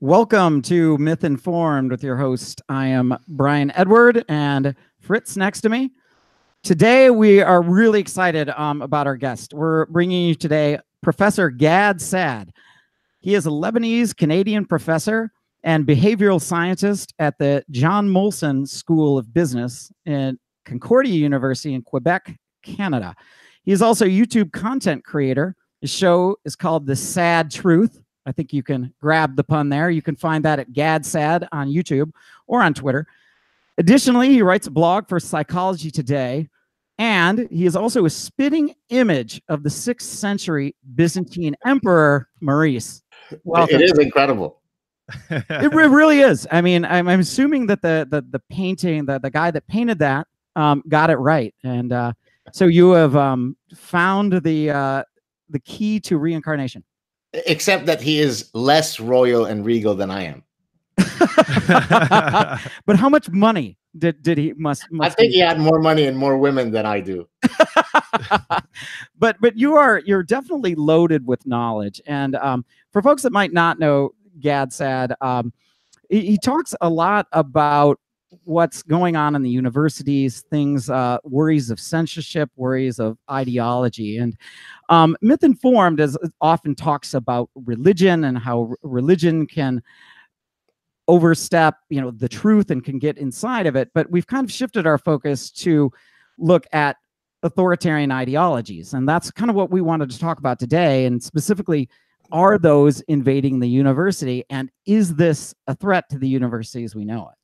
Welcome to Myth Informed with your host. I am Brian Edward and Fritz next to me. Today, we are really excited um, about our guest. We're bringing you today Professor Gad Saad. He is a Lebanese Canadian professor and behavioral scientist at the John Molson School of Business in Concordia University in Quebec, Canada. He is also a YouTube content creator. His show is called The Saad Truth I think you can grab the pun there. You can find that at GadSaad on YouTube or on Twitter. Additionally, he writes a blog for Psychology Today, and he is also a spitting image of the sixth century Byzantine emperor Maurice. Welcome. It is incredible. it really is. I mean, I'm, I'm assuming that the the the painting, the the guy that painted that, um, got it right, and uh, so you have um, found the uh, the key to reincarnation except that he is less royal and regal than I am. but how much money did did he must? must I think he had more money and more women than I do. but but you are you're definitely loaded with knowledge, and um, for folks that might not know Gad Saad, um, he, he talks a lot about what's going on in the universities, things, uh, worries of censorship, worries of ideology. And um, Myth Informed as often talks about religion and how religion can overstep, you know, the truth and can get inside of it. But we've kind of shifted our focus to look at authoritarian ideologies. And that's kind of what we wanted to talk about today. And specifically, are those invading the university? And is this a threat to the university as we know it?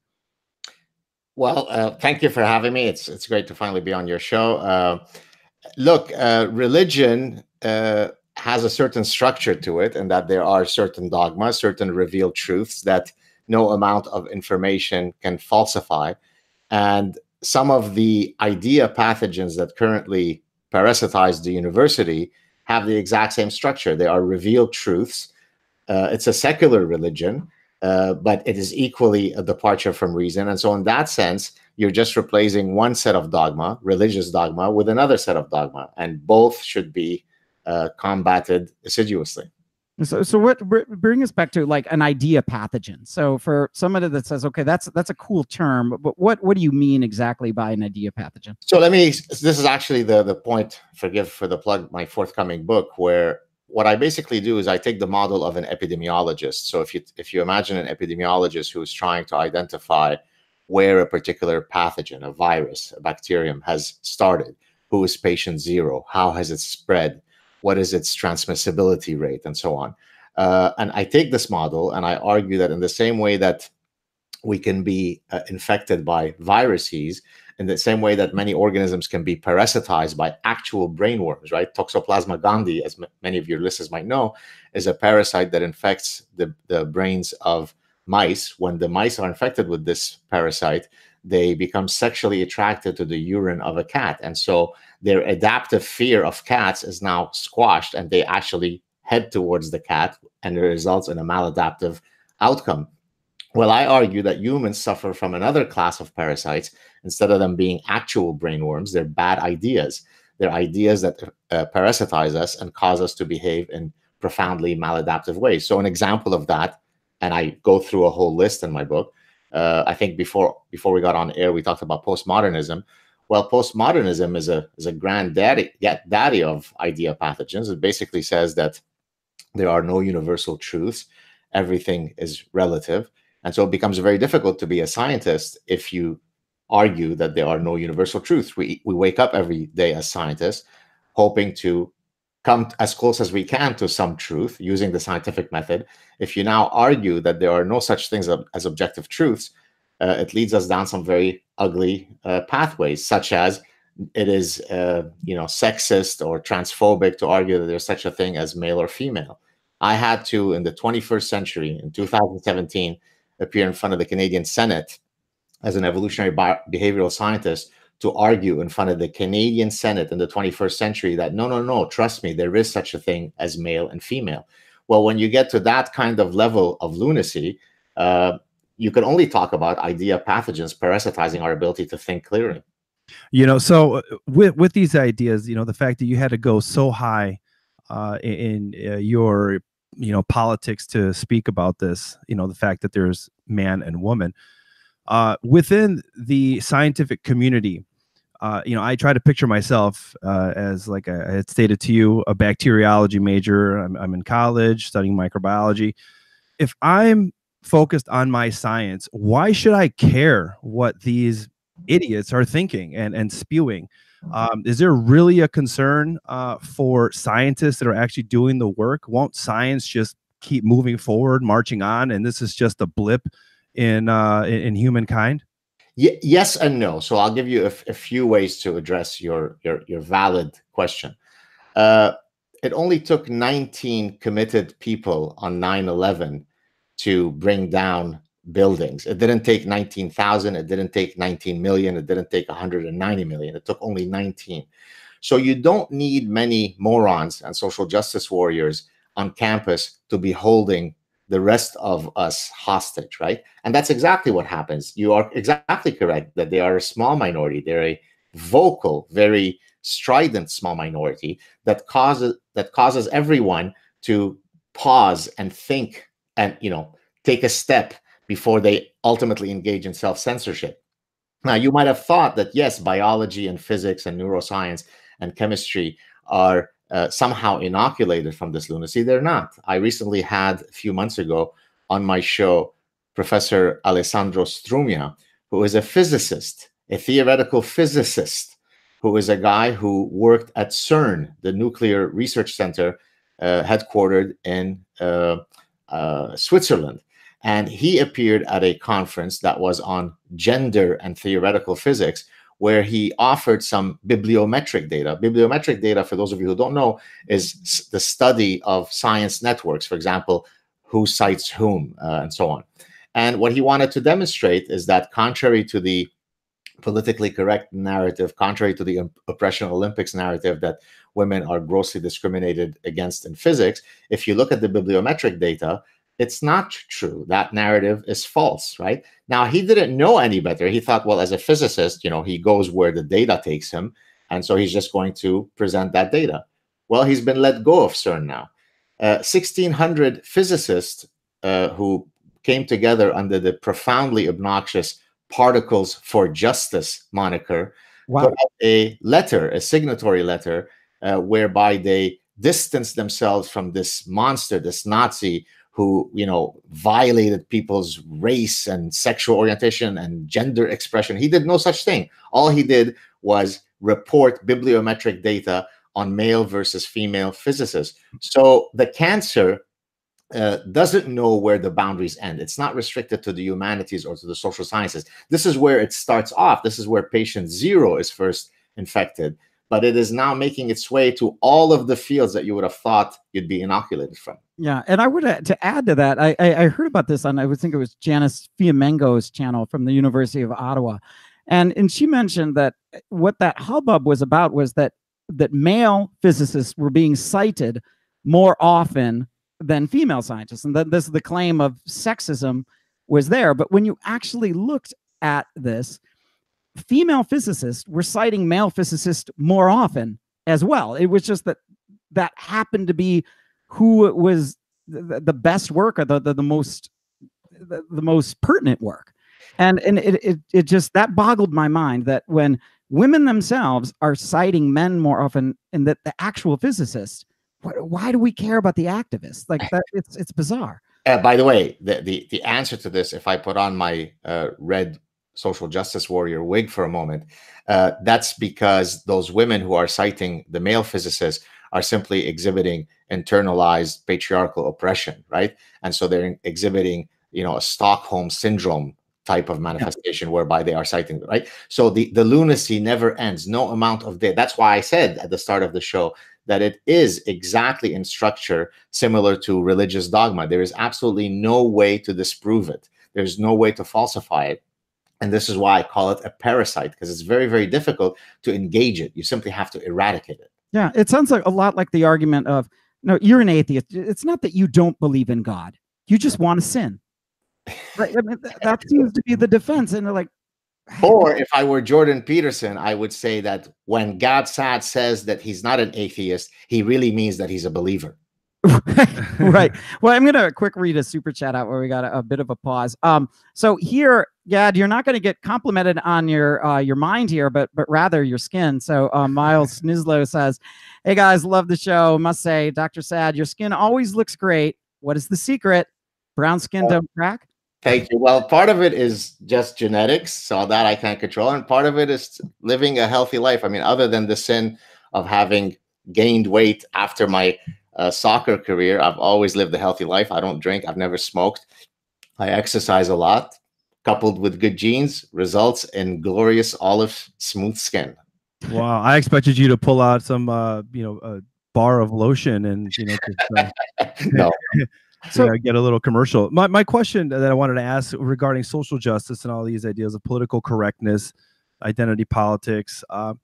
Well, uh, thank you for having me. It's it's great to finally be on your show. Uh, look, uh, religion uh, has a certain structure to it, and that there are certain dogmas, certain revealed truths that no amount of information can falsify. And some of the idea pathogens that currently parasitize the university have the exact same structure. They are revealed truths. Uh, it's a secular religion uh, but it is equally a departure from reason. And so, in that sense, you're just replacing one set of dogma, religious dogma, with another set of dogma, and both should be uh, combated assiduously. So, so what bring us back to like an idea pathogen. So, for somebody that says, okay, that's that's a cool term, but what what do you mean exactly by an idea pathogen? So, let me. This is actually the the point. Forgive for the plug. My forthcoming book, where what I basically do is I take the model of an epidemiologist. So if you if you imagine an epidemiologist who is trying to identify where a particular pathogen, a virus, a bacterium has started, who is patient zero, how has it spread, what is its transmissibility rate, and so on. Uh, and I take this model and I argue that in the same way that we can be uh, infected by viruses, in the same way that many organisms can be parasitized by actual brainworms, right? Toxoplasma gondii, as many of your listeners might know, is a parasite that infects the, the brains of mice. When the mice are infected with this parasite, they become sexually attracted to the urine of a cat. And so their adaptive fear of cats is now squashed and they actually head towards the cat and it results in a maladaptive outcome. Well, I argue that humans suffer from another class of parasites. Instead of them being actual brainworms, they're bad ideas. They're ideas that uh, parasitize us and cause us to behave in profoundly maladaptive ways. So, an example of that, and I go through a whole list in my book. Uh, I think before before we got on air, we talked about postmodernism. Well, postmodernism is a is a granddaddy yet daddy of idea pathogens. It basically says that there are no universal truths. Everything is relative and so it becomes very difficult to be a scientist if you argue that there are no universal truths. We, we wake up every day as scientists hoping to come as close as we can to some truth using the scientific method. If you now argue that there are no such things as objective truths, uh, it leads us down some very ugly uh, pathways, such as it is, uh, you know, sexist or transphobic to argue that there's such a thing as male or female. I had to, in the 21st century, in 2017, appear in front of the Canadian Senate as an evolutionary bi- behavioral scientist to argue in front of the Canadian Senate in the 21st century that no, no, no, trust me, there is such a thing as male and female. Well, when you get to that kind of level of lunacy, uh, you can only talk about idea pathogens parasitizing our ability to think clearly. You know, so uh, with with these ideas, you know, the fact that you had to go so high uh, in, in uh, your you know politics to speak about this. You know the fact that there's man and woman uh, within the scientific community. Uh, you know, I try to picture myself uh, as, like I had stated to you, a bacteriology major. I'm, I'm in college studying microbiology. If I'm focused on my science, why should I care what these idiots are thinking and, and spewing? Um, is there really a concern uh, for scientists that are actually doing the work? Won't science just keep moving forward, marching on, and this is just a blip in uh, in, in humankind? Y- yes and no. So I'll give you a, f- a few ways to address your your, your valid question. Uh, it only took 19 committed people on 9/11 to bring down buildings. It didn't take 19,000, it didn't take 19 million, it didn't take 190 million. It took only 19. So you don't need many morons and social justice warriors on campus to be holding the rest of us hostage, right? And that's exactly what happens. You are exactly correct that they are a small minority. They're a vocal, very strident small minority that causes that causes everyone to pause and think and you know take a step before they ultimately engage in self censorship. Now, you might have thought that yes, biology and physics and neuroscience and chemistry are uh, somehow inoculated from this lunacy. They're not. I recently had a few months ago on my show Professor Alessandro Strumia, who is a physicist, a theoretical physicist, who is a guy who worked at CERN, the nuclear research center uh, headquartered in uh, uh Switzerland. And he appeared at a conference that was on gender and theoretical physics, where he offered some bibliometric data. Bibliometric data, for those of you who don't know, is the study of science networks, for example, who cites whom, uh, and so on. And what he wanted to demonstrate is that, contrary to the politically correct narrative, contrary to the oppression Olympics narrative that women are grossly discriminated against in physics, if you look at the bibliometric data, it's not true. That narrative is false, right? Now, he didn't know any better. He thought, well, as a physicist, you know, he goes where the data takes him. And so he's just going to present that data. Well, he's been let go of CERN now. Uh, 1,600 physicists uh, who came together under the profoundly obnoxious Particles for Justice moniker wow. put out a letter, a signatory letter, uh, whereby they distanced themselves from this monster, this Nazi who you know violated people's race and sexual orientation and gender expression he did no such thing all he did was report bibliometric data on male versus female physicists so the cancer uh, doesn't know where the boundaries end. It's not restricted to the humanities or to the social sciences. This is where it starts off. This is where patient zero is first infected but it is now making its way to all of the fields that you would have thought you'd be inoculated from. Yeah, and I would uh, to add to that, I, I, I heard about this on I would think it was Janice Fiamengo's channel from the University of Ottawa, and and she mentioned that uh, what that hubbub was about was that that male physicists were being cited more often than female scientists, and that this the claim of sexism was there. But when you actually looked at this, female physicists were citing male physicists more often as well. It was just that that happened to be who was the, the best work or the, the, the most the, the, most pertinent work. And and it, it it just that boggled my mind that when women themselves are citing men more often and that the actual physicists, why, do we care about the activists? Like that it's it's bizarre. Uh, by the way, the, the the answer to this, if I put on my uh, red social justice warrior wig for a moment, uh, that's because those women who are citing the male physicists are simply exhibiting internalized patriarchal oppression, right? And so they're exhibiting, you know, a Stockholm syndrome type of manifestation yeah. whereby they are citing, right? So the, the lunacy never ends. No amount of day. That's why I said at the start of the show that it is exactly in structure similar to religious dogma. There is absolutely no way to disprove it. There's no way to falsify it and this is why I call it a parasite because it's very, very difficult to engage it. You simply have to eradicate it. Yeah, it sounds like a lot like the argument of no, you're an atheist. It's not that you don't believe in God, you just want to sin. Right? I mean, that seems to be the defense. And they're like, or if I were Jordan Peterson, I would say that when God says that he's not an atheist, he really means that he's a believer. Right. Well, I'm gonna quick read a super chat out where we got a, a bit of a pause. Um, so here, Gad, you're not going to get complimented on your uh, your mind here, but but rather your skin. So uh, Miles Snizlow says, "Hey guys, love the show. Must say, Dr. Saad, your skin always looks great. What is the secret? Brown skin don't crack." Thank you. Well, part of it is just genetics, so that I can't control, and part of it is living a healthy life. I mean, other than the sin of having gained weight after my uh, soccer career, I've always lived a healthy life. I don't drink. I've never smoked. I exercise a lot, coupled with good genes, results in glorious olive smooth skin. Wow, I expected you to pull out some, uh, you know, a bar of lotion and you know, just, uh, no, so get a little commercial. My my question that I wanted to ask regarding social justice and all these ideas of political correctness, identity politics. Uh,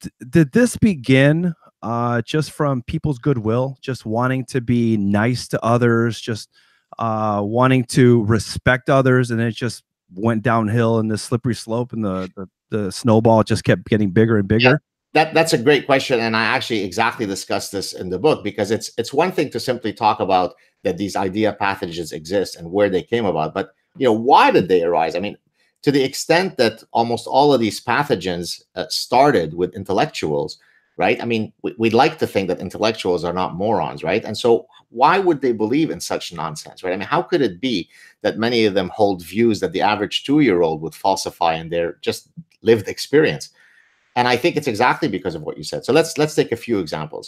d- did this begin uh, just from people's goodwill, just wanting to be nice to others, just uh, wanting to respect others, and it just went downhill in this slippery slope, and the the, the snowball just kept getting bigger and bigger. Yeah that that's a great question and i actually exactly discuss this in the book because it's it's one thing to simply talk about that these idea pathogens exist and where they came about but you know why did they arise i mean to the extent that almost all of these pathogens uh, started with intellectuals right? I mean we, would like to think that intellectuals are not morons right? And so why would they believe in such nonsense right? I mean how could it be that many of them hold views that the average two year old would falsify in their just lived experience? And i think it's exactly because of what you said. So let's let's take a few examples.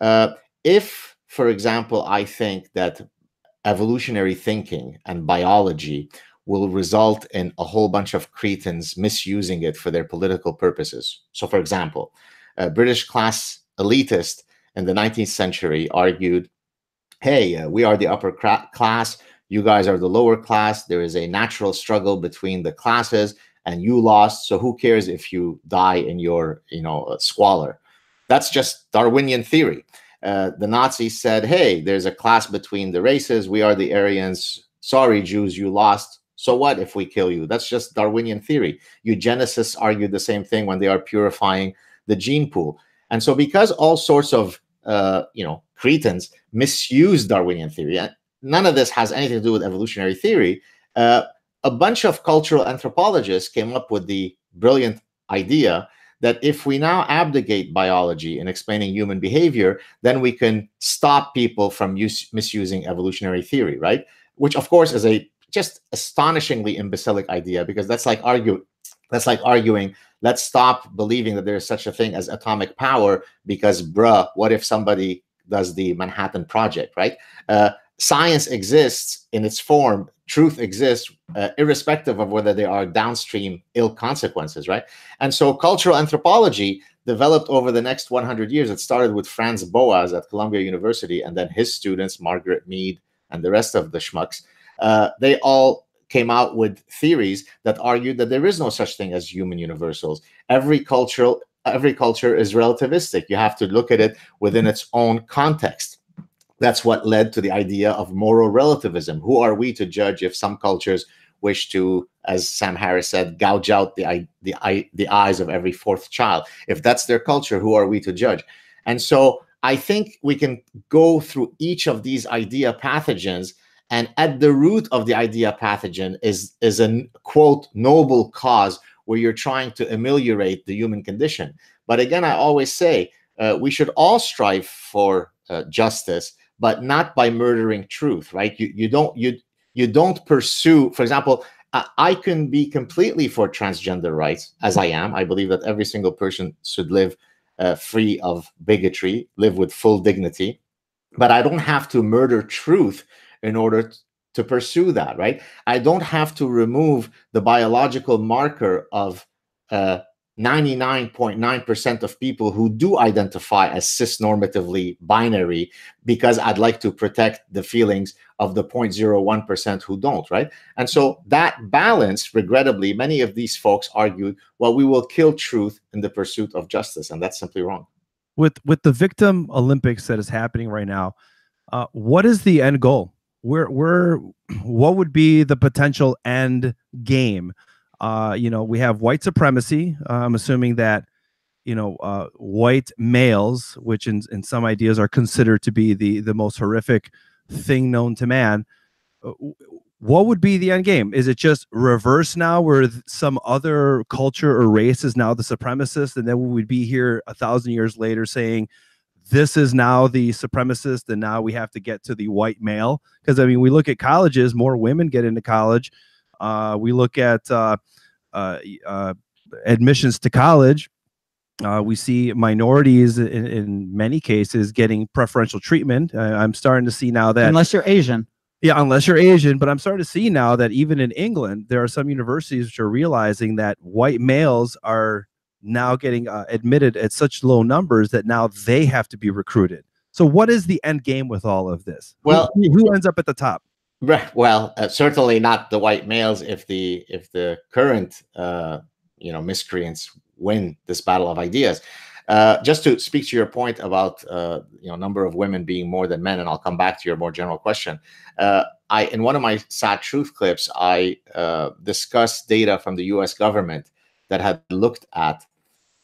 Uh, if for example i think that evolutionary thinking and biology will result in a whole bunch of cretins misusing it for their political purposes. So for example a british class elitist in the 19th century argued hey uh, we are the upper class. You guys are the lower class. There is a natural struggle between the classes and you lost so who cares if you die in your you know uh, squalor? That's just darwinian theory. Uh, the nazis said hey there's a class between the races. We are the aryans. Sorry jews you lost. So what if we kill you? That's just darwinian theory. Eugenicists argued the same thing when they are purifying the gene pool and so because all sorts of uh, you know cretins misuse darwinian theory none of this has anything to do with evolutionary theory uh, a bunch of cultural anthropologists came up with the brilliant idea that if we now abdicate biology in explaining human behavior, then we can stop people from use, misusing evolutionary theory, right? Which, of course, is a just astonishingly imbecilic idea because that's like argue that's like arguing let's stop believing that there's such a thing as atomic power because bruh what if somebody does the manhattan project right? Uh, science exists in its form truth exists uh, irrespective of whether there are downstream ill consequences right? And so cultural anthropology developed over the next 100 years. It started with franz boas at columbia university and then his students margaret mead and the rest of the schmucks. Uh, they all came out with theories that argued that there is no such thing as human universals every cultural every culture is relativistic you have to look at it within its own context that's what led to the idea of moral relativism. Who are we to judge if some cultures wish to, as Sam Harris said, gouge out the the the eyes of every fourth child? If that's their culture, who are we to judge? And so I think we can go through each of these idea pathogens, and at the root of the idea pathogen is is a quote noble cause where you're trying to ameliorate the human condition. But again, I always say uh, we should all strive for uh, justice but not by murdering truth, right? You you don't you you don't pursue, for example, I can be completely for transgender rights, as I am. I believe that every single person should live uh, free of bigotry, live with full dignity. But I don't have to murder truth in order to pursue that, right? I don't have to remove the biological marker of uh, 99.9% of people who do identify as cis normatively binary because I'd like to protect the feelings of the 0.01% who don't, right? And so that balance, regrettably, many of these folks argued, well, we will kill truth in the pursuit of justice. And that's simply wrong. With, with the victim Olympics that is happening right now, uh, what is the end goal? Where, where, what would be the potential end game? Uh, you know, we have white supremacy. Uh, I'm assuming that, you know uh, white males, which in in some ideas are considered to be the the most horrific thing known to man. uh, What would be the end game? Is it just reverse now, where some other culture or race is now the supremacist, and then we would be here a thousand years later saying this is now the supremacist, and now we have to get to the white male? Because I mean, we look at colleges, more women get into college. Uh, we look at uh, uh, uh, admissions to college. Uh, we see minorities in, in many cases getting preferential treatment. I'm starting to see now that Unless you're Asian. yeah, unless you're Asian, but I'm starting to see now that even in England, there are some universities which are realizing that white males are now getting uh, admitted at such low numbers that now they have to be recruited. So, what is the end game with all of this? Well- who, who ends up at the top? Right. Well, uh, certainly not the white males. If the if the current uh, you know miscreants win this battle of ideas, uh, just to speak to your point about uh, you know number of women being more than men, and I'll come back to your more general question. Uh, I in one of my Saad truth clips, I uh, discussed data from the U.S. government that had looked at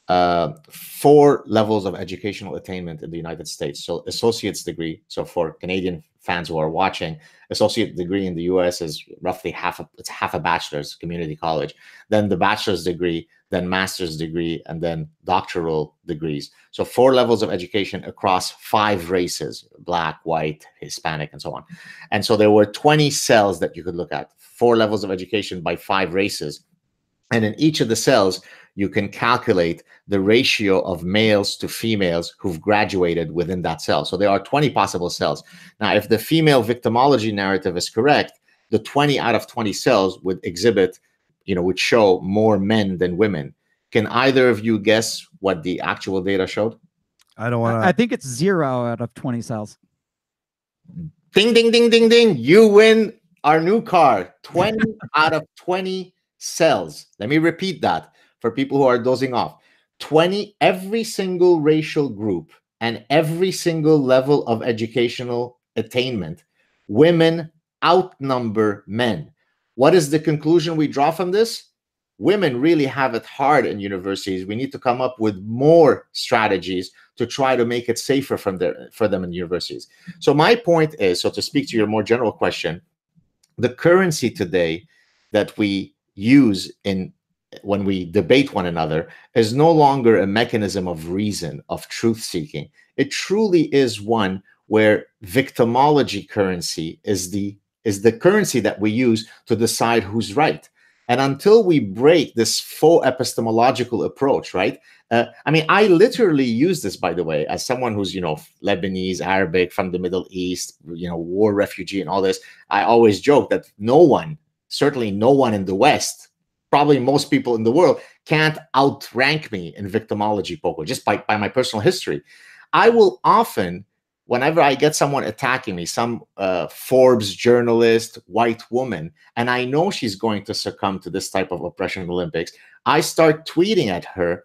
uh, four levels of educational attainment in the United States. So, associate's degree. So, for Canadian fans who are watching, associate degree in the US is roughly half a it's half a bachelor's community college then the bachelor's degree then master's degree and then doctoral degrees so four levels of education across five races black white hispanic and so on and so there were 20 cells that you could look at four levels of education by five races and in each of the cells you can calculate the ratio of males to females who've graduated within that cell so there are 20 possible cells now, if the female victimology narrative is correct, the 20 out of 20 cells would exhibit, you know, would show more men than women. Can either of you guess what the actual data showed? I don't want to. I think it's zero out of 20 cells. Ding, ding, ding, ding, ding. You win our new car. 20 out of 20 cells. Let me repeat that for people who are dozing off. 20, every single racial group and every single level of educational attainment, women outnumber men. What is the conclusion we draw from this? Women really have it hard in universities. We need to come up with more strategies to try to make it safer from their, for them in universities. So my point is, so to speak to your more general question, the currency today that we use in when we debate one another is no longer a mechanism of reason, of truth seeking. It truly is one where victimology currency is the is the currency that we use to decide who's right. And until we break this faux epistemological approach, right? Uh, I mean, I literally use this, by the way, as someone who's, you know, Lebanese, Arabic, from the Middle East, you know, war refugee and all this. I always joke that no one, certainly no one in the West, probably most people in the world, can't outrank me in victimology poker just by, by my personal history. I will often, whenever I get someone attacking me, some uh, Forbes journalist, white woman, and I know she's going to succumb to this type of oppression Olympics, I start tweeting at her,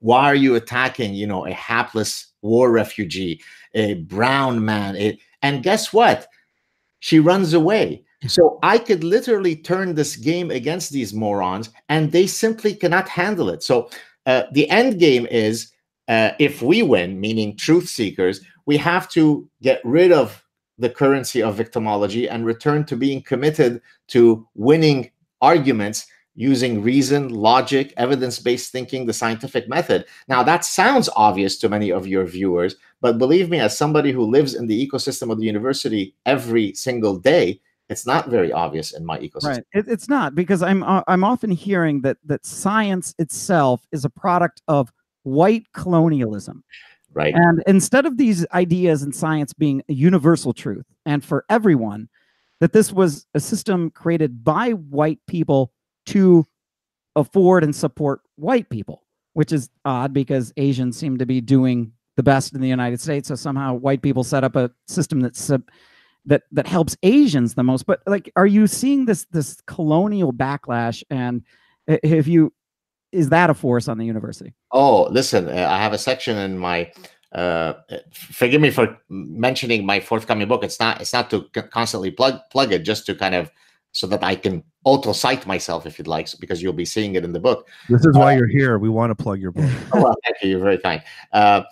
why are you attacking, you know, a hapless war refugee, a brown man? And guess what? She runs away. So I could literally turn this game against these morons, and they simply cannot handle it. So uh, the end game is uh, if we win, meaning truth seekers, we have to get rid of the currency of victimology and return to being committed to winning arguments using reason, logic, evidence based thinking, the scientific method. Now, that sounds obvious to many of your viewers, but believe me, as somebody who lives in the ecosystem of the university every single day, it's not very obvious in my ecosystem. Right. It, it's not because I'm uh, I'm often hearing that that science itself is a product of white colonialism. Right. And instead of these ideas in science being a universal truth and for everyone, that this was a system created by white people to afford and support white people, which is odd because Asians seem to be doing the best in the United States. So somehow white people set up a system that's that that helps Asians the most. But like, are you seeing this this colonial backlash? And i- if you is that a force on the university? Oh, listen, uh, I have a section in my. Uh, forgive me for mentioning my forthcoming book. It's not. It's not to constantly plug plug it, just to kind of so that I can auto cite myself if you'd like, because you'll be seeing it in the book. This is why uh, you're here. We want to plug your book. oh, well, thank you. You're very kind. Uh,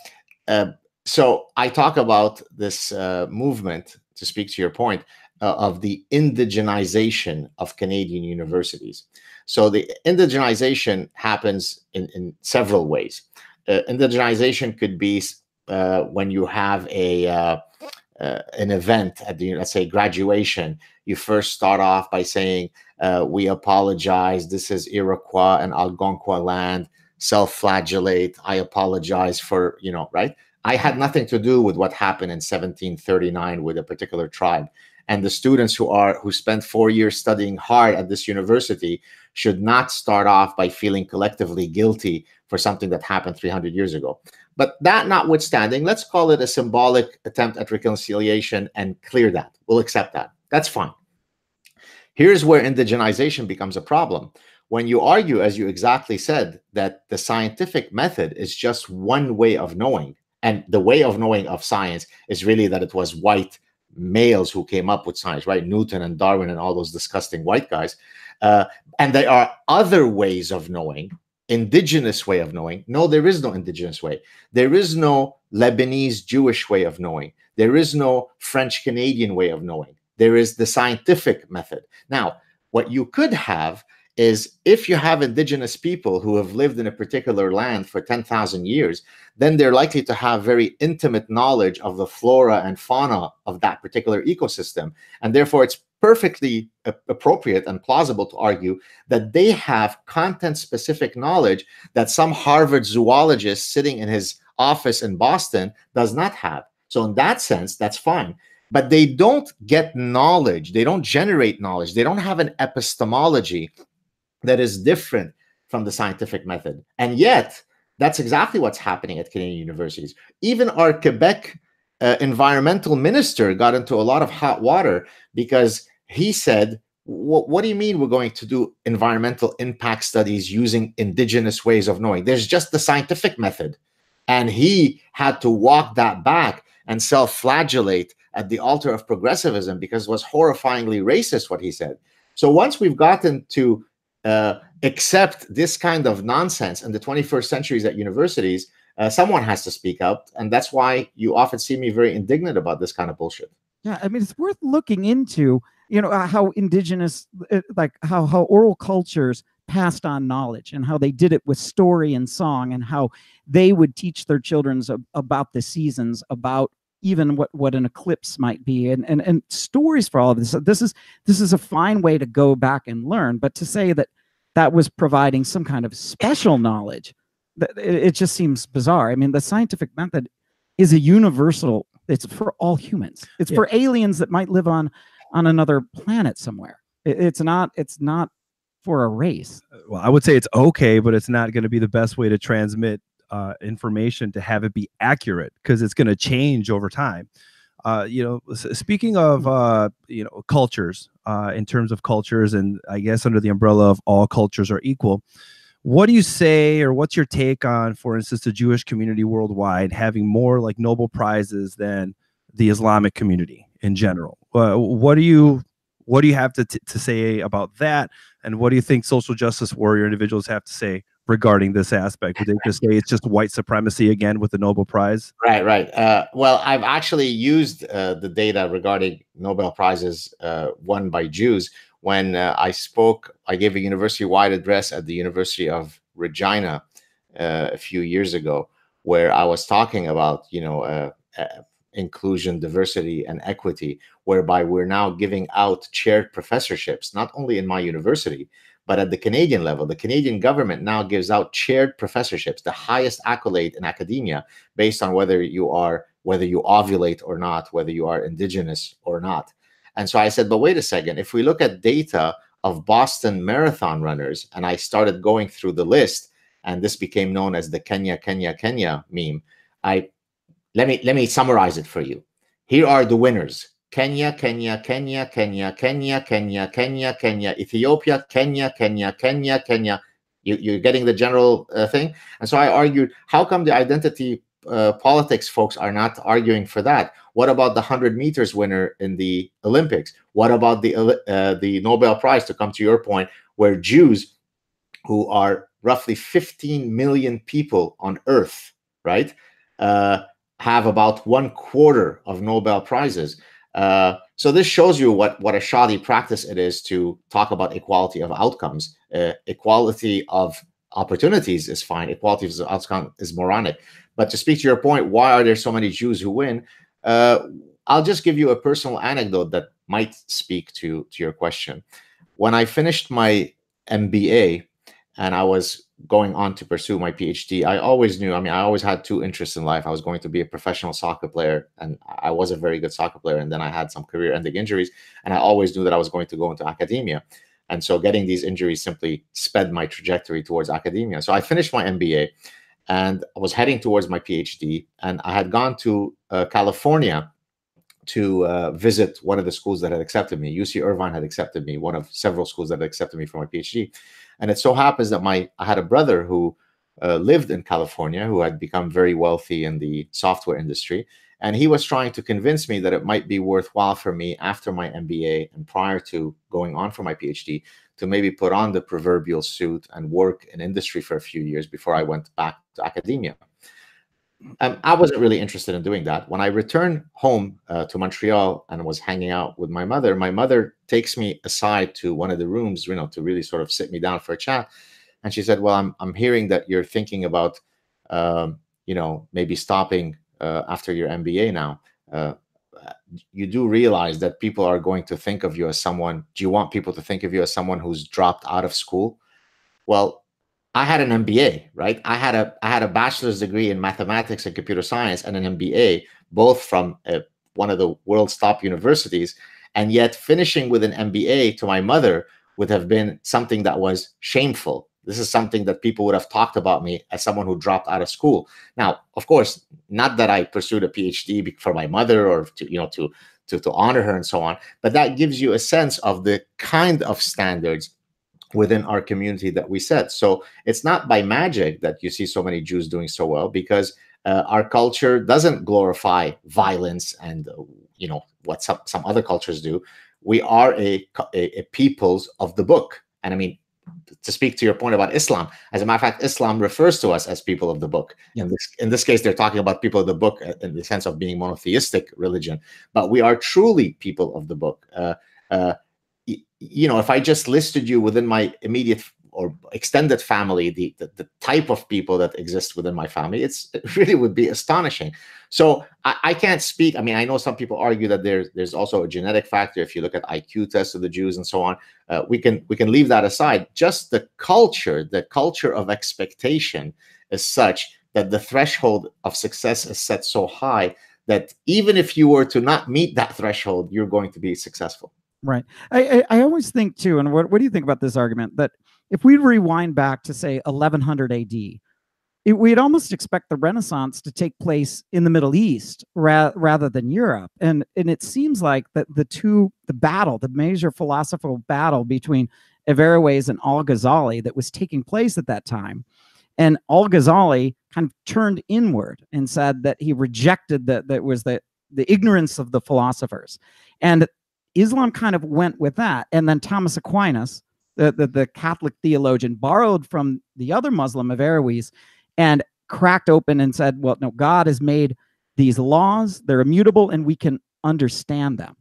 uh, so I talk about this uh, movement to speak to your point uh, of the indigenization of Canadian universities. So the indigenization happens in, in several ways. Uh, indigenization could be uh, when you have a uh, uh, an event at the let's say graduation. You first start off by saying, uh, "We apologize. This is Iroquois and Algonquin land. Self-flagellate. I apologize for you know right." I had nothing to do with what happened in 1739 with a particular tribe. And the students who are who spent four years studying hard at this university should not start off by feeling collectively guilty for something that happened 300 years ago. But that notwithstanding let's call it a symbolic attempt at reconciliation and clear that. We'll accept that. That's fine. Here's where indigenization becomes a problem. When you argue as you exactly said that the scientific method is just one way of knowing and the way of knowing of science is really that it was white males who came up with science, right? Newton and Darwin and all those disgusting white guys. Uh, and there are other ways of knowing, indigenous way of knowing. No, there is no indigenous way. There is no Lebanese Jewish way of knowing. There is no French Canadian way of knowing. There is the scientific method. Now, what you could have is if you have indigenous people who have lived in a particular land for 10,000 years, then they're likely to have very intimate knowledge of the flora and fauna of that particular ecosystem. And therefore, it's perfectly appropriate and plausible to argue that they have content specific knowledge that some Harvard zoologist sitting in his office in Boston does not have. So, in that sense, that's fine but they don't get knowledge. They don't generate knowledge. They don't have an epistemology that is different from the scientific method. And yet, that's exactly what's happening at Canadian universities. Even our Quebec uh, environmental minister got into a lot of hot water because he said, what do you mean we're going to do environmental impact studies using indigenous ways of knowing? There's just the scientific method. And he had to walk that back and self flagellate at the altar of progressivism because it was horrifyingly racist what he said. So once we've gotten to uh, accept this kind of nonsense in the 21st centuries at universities, uh, someone has to speak up. And that's why you often see me very indignant about this kind of bullshit. Yeah, I mean, it's worth looking into, you know, uh, how indigenous, uh, like how, how oral cultures passed on knowledge and how they did it with story and song and how they would teach their children about the seasons, about even what what an eclipse might be. And and, and stories for all of this this is this is a fine way to go back and learn but to say that that was providing some kind of special knowledge that it, it just seems bizarre. I mean the scientific method is a universal it's for all humans. It's yeah. for aliens that might live on on another planet somewhere. It, it's not it's not for a race. Uh, well i would say it's okay but it's not going to be the best way to transmit uh, information to have it be accurate because it's going to change over time. Uh, you know, speaking of uh, you know cultures, uh, in terms of cultures, and I guess under the umbrella of all cultures are equal. What do you say, or what's your take on, for instance, the Jewish community worldwide having more like Nobel prizes than the Islamic community in general? Uh, what do you what do you have to, t- to say about that? And what do you think social justice warrior individuals have to say regarding this aspect? Would they just say it's just white supremacy again with the Nobel Prize? Right, right. Uh, well, I've actually used uh, the data regarding Nobel Prizes uh, won by Jews when uh, I spoke. I gave a university-wide address at the University of Regina uh, a few years ago, where I was talking about, you know, uh, inclusion, diversity, and equity, whereby we're now giving out chaired professorships, not only in my university, but at the Canadian level, the Canadian government now gives out chaired professorships, the highest accolade in academia, based on whether you are whether you ovulate or not, whether you are indigenous or not. And so I said, but wait a second, if we look at data of Boston marathon runners, and I started going through the list, and this became known as the Kenya, Kenya, Kenya meme. I let me let me summarize it for you. Here are the winners. Kenya, Kenya, Kenya, Kenya, Kenya, Kenya, Kenya, Kenya, Ethiopia, Kenya, Kenya, Kenya, Kenya. You, you're getting the general uh, thing. And so I argued, how come the identity uh, politics folks are not arguing for that. What about the 100 meters winner in the Olympics? What about the uh, the Nobel Prize to come to your point where Jews who are roughly 15 million people on earth, right? Uh, have about one quarter of Nobel prizes. Uh, so this shows you what what a shoddy practice it is to talk about equality of outcomes. Uh, equality of opportunities is fine. Equality of outcome is moronic. But to speak to your point, why are there so many Jews who win? Uh, I'll just give you a personal anecdote that might speak to to your question. When I finished my MBA and I was going on to pursue my PhD, I always knew. I mean, I always had two interests in life. I was going to be a professional soccer player, and I was a very good soccer player. And then I had some career-ending injuries, and I always knew that I was going to go into academia. And so, getting these injuries simply sped my trajectory towards academia. So I finished my MBA, and I was heading towards my PhD. And I had gone to uh, California to uh, visit one of the schools that had accepted me. UC Irvine had accepted me, one of several schools that had accepted me for my PhD. And it so happens that my I had a brother who uh, lived in California who had become very wealthy in the software industry. And he was trying to convince me that it might be worthwhile for me after my MBA and prior to going on for my PhD to maybe put on the proverbial suit and work in industry for a few years before I went back to academia. Um, I wasn't really interested in doing that. When I returned home uh, to Montreal and was hanging out with my mother, my mother takes me aside to one of the rooms, you know, to really sort of sit me down for a chat. And she said, "Well, I'm I'm hearing that you're thinking about, um, you know, maybe stopping uh, after your MBA now. Uh, you do realize that people are going to think of you as someone. Do you want people to think of you as someone who's dropped out of school? Well, I had an MBA, right? I had a I had a bachelor's degree in mathematics and computer science and an MBA, both from uh, one of the world's top universities. And yet, finishing with an MBA to my mother would have been something that was shameful. This is something that people would have talked about me as someone who dropped out of school. Now, of course, not that I pursued a PhD for my mother or to you know to to to honor her and so on, but that gives you a sense of the kind of standards within our community that we set. So it's not by magic that you see so many Jews doing so well because uh, our culture doesn't glorify violence and uh, you know what some, some other cultures do. We are a, a, a peoples of the book, and I mean to speak to your point about Islam, as a matter of fact, Islam refers to us as people of the book. In this in this case, they're talking about people of the book uh, in the sense of being monotheistic religion, but we are truly people of the book. Uh, uh, you know, if I just listed you within my immediate or extended family, the, the, the type of people that exist within my family, it's it really would be astonishing. So I, I, can't speak. I mean, I know some people argue that there's there's also a genetic factor. If you look at IQ tests of the Jews and so on, uh, we can we can leave that aside. Just the culture, the culture of expectation, is such that the threshold of success is set so high that even if you were to not meet that threshold, you're going to be successful. Right. I, I, I always think too, and what, what do you think about this argument that if we rewind back to say 1100 AD, it, we'd almost expect the Renaissance to take place in the Middle East ra- rather than Europe. And and it seems like that the two, the battle, the major philosophical battle between Averroes and Al Ghazali that was taking place at that time. And Al Ghazali kind of turned inward and said that he rejected that that was the the ignorance of the philosophers. And Islam kind of went with that. And then Thomas Aquinas, the, the, the Catholic theologian, borrowed from the other Muslim of Averroes and cracked open and said, well, no, God has made these laws, they're immutable, and we can understand them.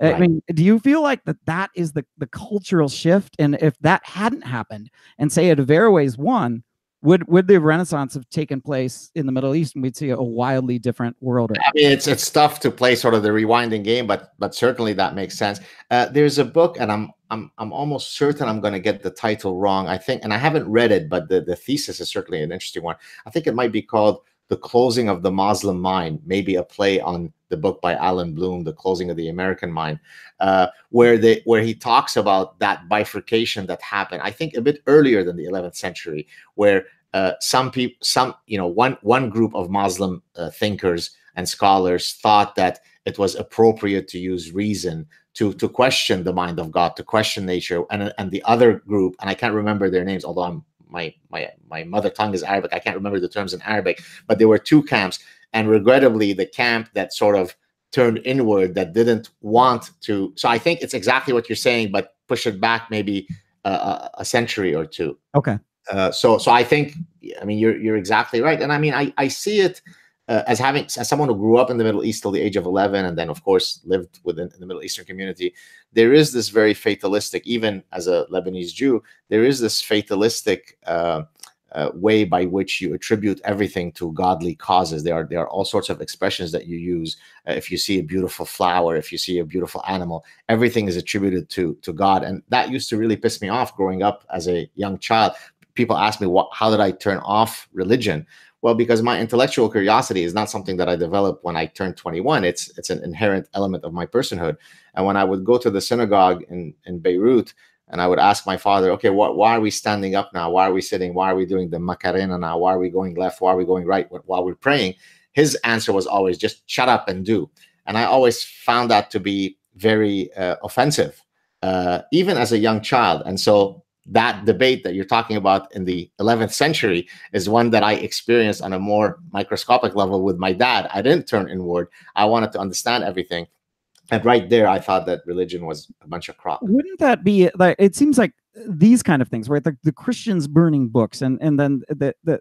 Right. I mean, do you feel like that that is the, the cultural shift? And if that hadn't happened, and say at Averroes won, would would the Renaissance have taken place in the Middle East, and we'd see a wildly different world? I mean, it's it's tough to play sort of the rewinding game, but but certainly that makes sense. Uh, there's a book, and I'm I'm I'm almost certain I'm going to get the title wrong. I think, and I haven't read it, but the the thesis is certainly an interesting one. I think it might be called "The Closing of the Muslim Mind," maybe a play on the book by Allan Bloom, "The Closing of the American Mind," uh, where they where he talks about that bifurcation that happened. I think a bit earlier than the 11th century, where uh, some people, some you know, one one group of Muslim uh, thinkers and scholars thought that it was appropriate to use reason to to question the mind of God, to question nature, and and the other group, and I can't remember their names, although I'm my my my mother tongue is Arabic. I can't remember the terms in Arabic, but there were two camps, and regrettably, the camp that sort of turned inward that didn't want to. So I think it's exactly what you're saying, but push it back maybe a century or two. Okay. Uh, so so I think I mean you're you're exactly right, and I mean I I see it uh, as having as someone who grew up in the Middle East till the age of 11 and then of course lived within the Middle Eastern community there is this very fatalistic even as a Lebanese Jew there is this fatalistic uh, uh, way by which you attribute everything to godly causes. There are there are all sorts of expressions that you use. Uh, if you see a beautiful flower if you see a beautiful animal everything is attributed to to God. And that used to really piss me off growing up as a young child people ask me what how did I turn off religion well, because my intellectual curiosity is not something that I developed when I turned 21. It's it's an inherent element of my personhood. And when I would go to the synagogue in, in Beirut and I would ask my father, okay, what, why are we standing up now? Why are we sitting? Why are we doing the Macarena now? Why are we going left? Why are we going right while we're praying? His answer was always just shut up and do. And I always found that to be very uh, offensive, uh, even as a young child. And so that debate that you're talking about in the 11th century is one that I experienced on a more microscopic level with my dad. I didn't turn inward. I wanted to understand everything. And right there, I thought that religion was a bunch of crap. Wouldn't that be like? It seems like these kind of things, right? The, the Christians burning books, and and then the the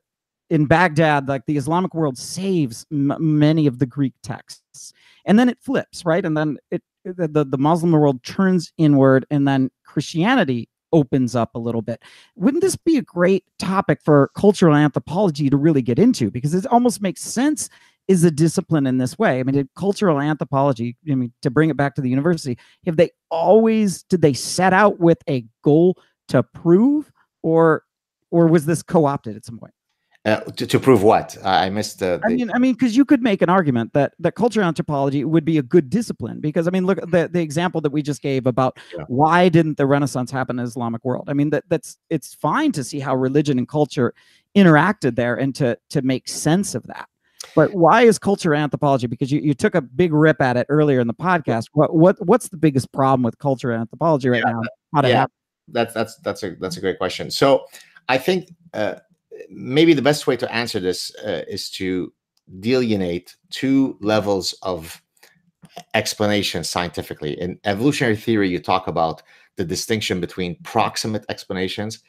in Baghdad, like the Islamic world saves m- many of the Greek texts, and then it flips, right? And then it the, the Muslim world turns inward, and then Christianity opens up a little bit. Wouldn't this be a great topic for cultural anthropology to really get into? Because it almost makes sense is a discipline in this way. I mean, cultural anthropology, I mean, to bring it back to the university, have they always did they set out with a goal to prove or or was this co-opted at some point? Uh, to, to prove what I missed the, I mean, I mean, because you could make an argument that that cultural anthropology would be a good discipline. Because I mean, look the the example that we just gave about yeah. why didn't the Renaissance happen in the Islamic world? I mean, that that's it's fine to see how religion and culture interacted there and to to make sense of that. But why is culture anthropology? Because you, you took a big rip at it earlier in the podcast. What what what's the biggest problem with culture anthropology right yeah, now? How yeah, that's that's that's a that's a great question. So I think. Uh, maybe the best way to answer this uh, is to delineate two levels of explanation scientifically. In evolutionary theory, you talk about the distinction between proximate explanations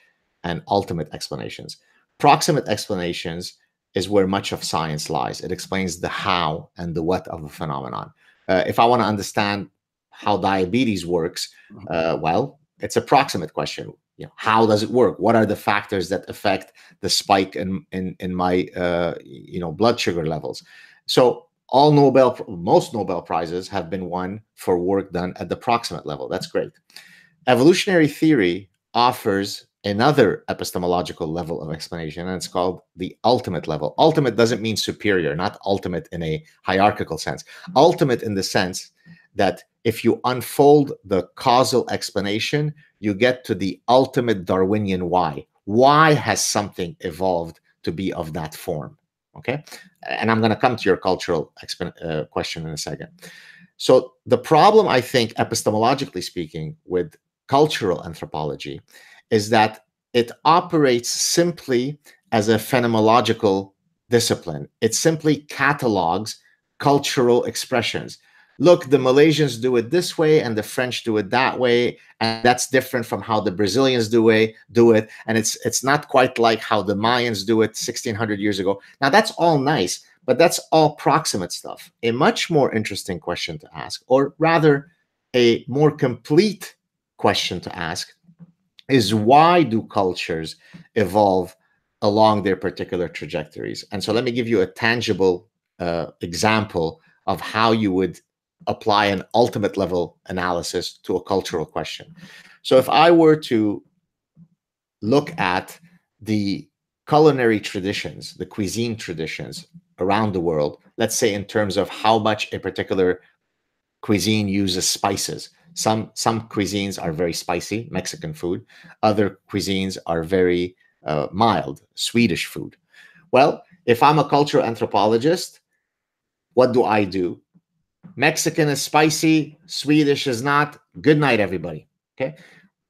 and ultimate explanations. Proximate explanations is where much of science lies. It explains the how and the what of a phenomenon. Uh, if I want to understand how diabetes works, mm-hmm. uh, well, it's a proximate question you know how does it work? What are the factors that affect the spike in in, in my uh, you know blood sugar levels? So all nobel most nobel prizes have been won for work done at the proximate level. That's great. Evolutionary theory offers another epistemological level of explanation and it's called the ultimate level. Ultimate doesn't mean superior not ultimate in a hierarchical sense. Ultimate in the sense that if you unfold the causal explanation, you get to the ultimate Darwinian why. Why has something evolved to be of that form? Okay. And I'm going to come to your cultural uh, question in a second. So, the problem, I think, epistemologically speaking, with cultural anthropology is that it operates simply as a phenomenological discipline. It simply catalogs cultural expressions look, the Malaysians do it this way and the French do it that way, and that's different from how the Brazilians do it. Do it, and it's it's not quite like how the Mayans do it 1600 years ago. Now that's all nice, but that's all proximate stuff. A much more interesting question to ask, or rather, a more complete question to ask, is why do cultures evolve along their particular trajectories? And so, let me give you a tangible uh, example of how you would apply an ultimate level analysis to a cultural question. So if I were to look at the culinary traditions, the cuisine traditions around the world, let's say in terms of how much a particular cuisine uses spices. Some some cuisines are very spicy, Mexican food. Other cuisines are very uh, mild, Swedish food. Well, if I'm a cultural anthropologist, what do I do? Mexican is spicy, Swedish is not. Good night, everybody. Okay.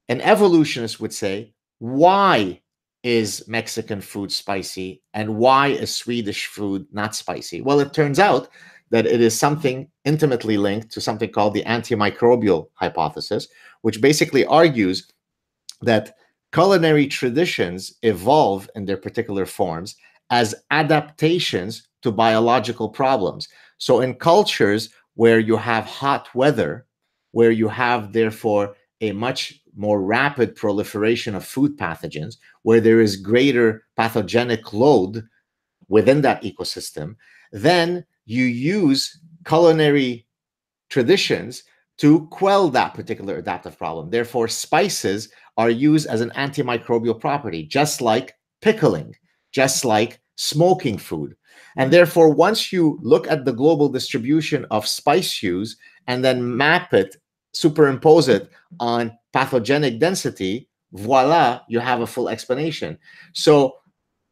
An evolutionist would say, why is Mexican food spicy and why is Swedish food not spicy? Well, it turns out that it is something intimately linked to something called the antimicrobial hypothesis, which basically argues that culinary traditions evolve in their particular forms as adaptations to biological problems. So, in cultures where you have hot weather, where you have therefore a much more rapid proliferation of food pathogens, where there is greater pathogenic load within that ecosystem, then you use culinary traditions to quell that particular adaptive problem. Therefore, spices are used as an antimicrobial property, just like pickling, just like smoking food. And therefore, once you look at the global distribution of spice use and then map it, superimpose it on pathogenic density, voila, you have a full explanation. So,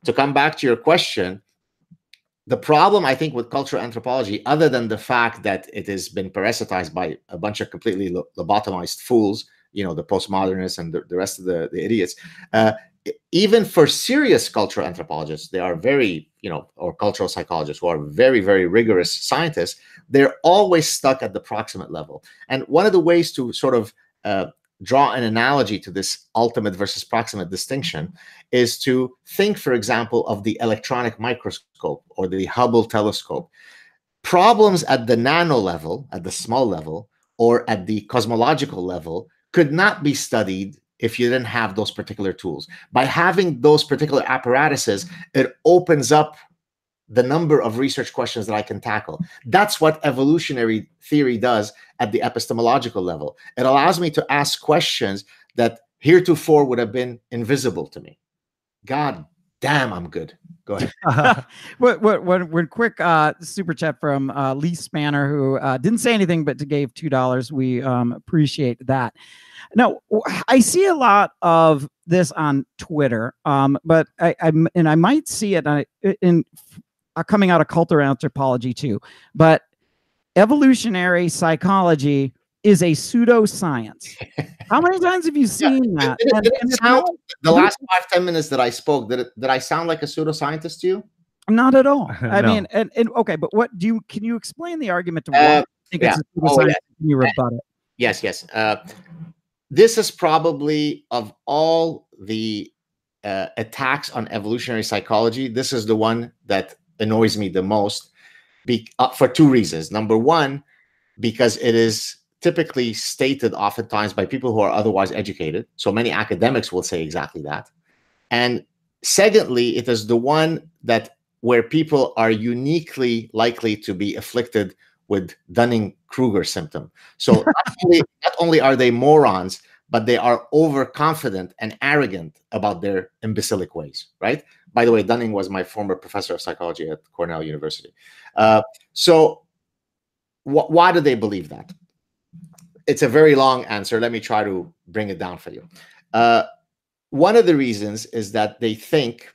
to come back to your question, the problem I think with cultural anthropology, other than the fact that it has been parasitized by a bunch of completely lobotomized fools, you know, the postmodernists and the, the rest of the, the idiots, uh, even for serious cultural anthropologists, they are very, you know, or cultural psychologists who are very, very rigorous scientists, they're always stuck at the proximate level. And one of the ways to sort of uh, draw an analogy to this ultimate versus proximate distinction is to think, for example, of the electronic microscope or the Hubble telescope. Problems at the nano level, at the small level, or at the cosmological level could not be studied if you didn't have those particular tools. By having those particular apparatuses, it opens up the number of research questions that I can tackle. That's what evolutionary theory does at the epistemological level. It allows me to ask questions that heretofore would have been invisible to me. God damn, I'm good. Go ahead. what, what, what, what quick uh, super chat from uh, Lee Spanner, who uh, didn't say anything but gave $2. We um, appreciate that. Now, I see a lot of this on Twitter, um, but I, I and I might see it uh, in uh, coming out of cultural anthropology too. But evolutionary psychology is a pseudoscience. How many times have you seen yeah. that? Did, did, did sound, the last five ten minutes that I spoke, did it, did I sound like a pseudoscientist to you? Not at all. I no. mean, and, and okay, but what do you can you explain the argument to why uh, think yeah. it's a pseudoscience? Oh, yeah. Can you rebut it? Yes, yes. Uh, this is probably of all the uh, attacks on evolutionary psychology, this is the one that annoys me the most be, uh, for two reasons. Number one, because it is typically stated oftentimes by people who are otherwise educated. So many academics will say exactly that. And secondly, it is the one that where people are uniquely likely to be afflicted with Dunning Kruger symptom. So not, only, not only are they morons, but they are overconfident and arrogant about their imbecilic ways, right? By the way, Dunning was my former professor of psychology at Cornell University. Uh, so, wh- why do they believe that? It's a very long answer. Let me try to bring it down for you. Uh, one of the reasons is that they think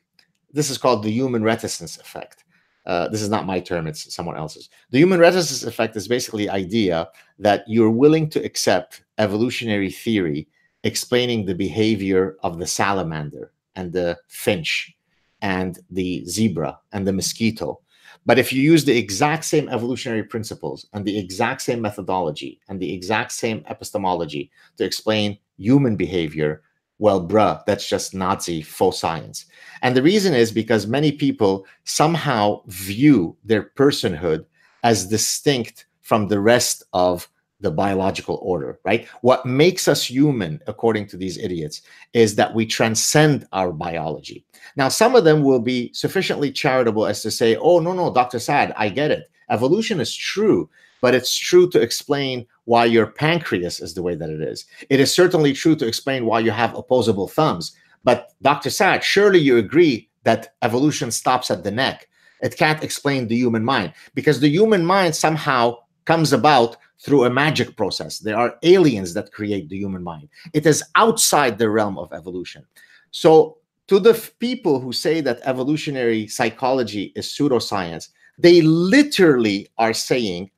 this is called the human reticence effect. Uh, this is not my term, it's someone else's. The human reticence effect is basically the idea that you're willing to accept evolutionary theory explaining the behavior of the salamander and the finch and the zebra and the mosquito. But if you use the exact same evolutionary principles and the exact same methodology and the exact same epistemology to explain human behavior, well, bruh, that's just Nazi faux science. And the reason is because many people somehow view their personhood as distinct from the rest of the biological order, right? What makes us human, according to these idiots, is that we transcend our biology. Now, some of them will be sufficiently charitable as to say, oh, no, no, Dr. Saad, I get it. Evolution is true, but it's true to explain why your pancreas is the way that it is. It is certainly true to explain why you have opposable thumbs. But Dr. Saad, surely you agree that evolution stops at the neck. It can't explain the human mind because the human mind somehow comes about through a magic process. There are aliens that create the human mind. It is outside the realm of evolution. So, to the people who say that evolutionary psychology is pseudoscience, they literally are saying,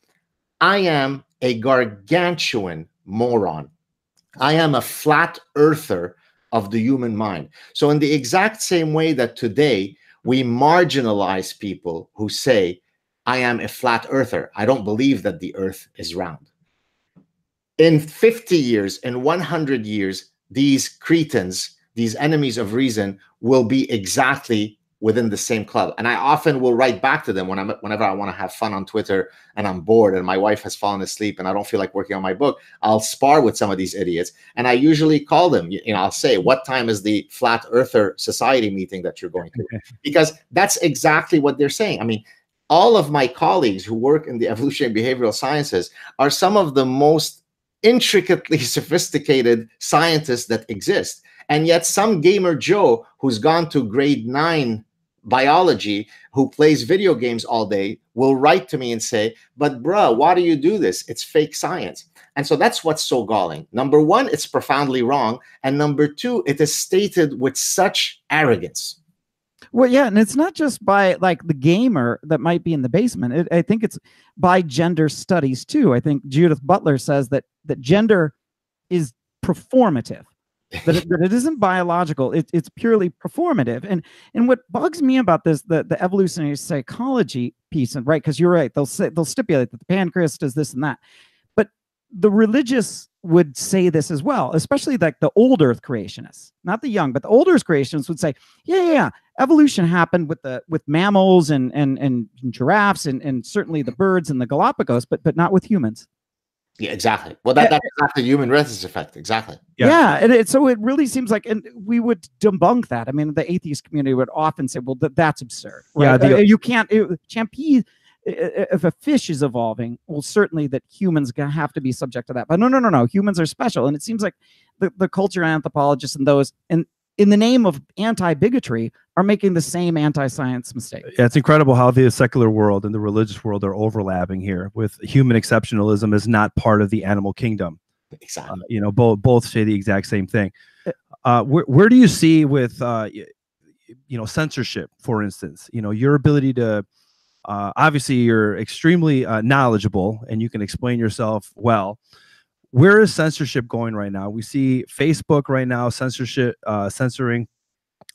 I am a gargantuan moron. I am a flat earther of the human mind. So, in the exact same way that today we marginalize people who say, I am a flat earther, I don't believe that the earth is round. In 50 years, in 100 years, these cretins, these enemies of reason, will be exactly within the same club. And I often will write back to them when I'm whenever I want to have fun on Twitter and I'm bored and my wife has fallen asleep and I don't feel like working on my book. I'll spar with some of these idiots and I usually call them. You, know, I'll say, "What time is the Flat Earther Society meeting that you're going to?" because that's exactly what they're saying. I mean. All of my colleagues who work in the evolutionary behavioral sciences are some of the most intricately sophisticated scientists that exist. And yet, some gamer Joe who's gone to grade nine biology who plays video games all day will write to me and say, But bruh, why do you do this? It's fake science. And so that's what's so galling. Number one, it's profoundly wrong. And number two, it is stated with such arrogance. Well, yeah, and it's not just by like the gamer that might be in the basement. It, I think it's by gender studies too. I think Judith Butler says that that gender is performative that, it, that it isn't biological it, it's purely performative and and what bugs me about this the, the evolutionary psychology piece and right because you're right they'll say they'll stipulate that the pancreas does this and that but the religious would say this as well especially like the old earth creationists not the young but the old earth creationists would say yeah yeah, yeah. evolution happened with the with mammals and and and giraffes and and certainly the birds and the galapagos but but not with humans yeah, exactly. Well, that, that's exactly the human reticence effect. Exactly. Yeah, yeah and it, so it really seems like, and we would debunk that. I mean, the atheist community would often say, "Well, that, that's absurd." Right? Yeah, the, uh, you can't. It, Champy, if a fish is evolving, well, certainly that humans have to be subject to that. But no, no, no, no. Humans are special, and it seems like the the culture anthropologists and those and in the name of anti-bigotry are making the same anti-science mistake. Yeah, it's incredible how the secular world and the religious world are overlapping here. With human exceptionalism is not part of the animal kingdom. Exactly. Uh, you know, both both say the exact same thing. Uh, uh where where do you see with uh, you know censorship, for instance? You know, your ability to uh, obviously you're extremely uh, knowledgeable and you can explain yourself well where is censorship going right now? We see Facebook right now censorship, uh, censoring,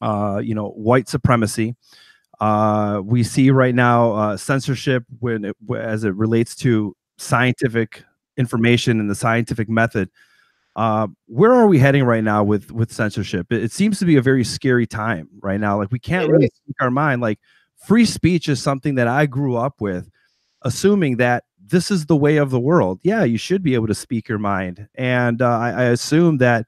uh, you know, white supremacy. Uh, we see right now uh, censorship when it, as it relates to scientific information and the scientific method. Uh, where are we heading right now with with censorship? It, it, seems to be a very scary time right now. Like we can't really speak our mind. Like free speech is something that I grew up with, assuming that this is the way of the world. Yeah, you should be able to speak your mind. And uh, I, I assume that,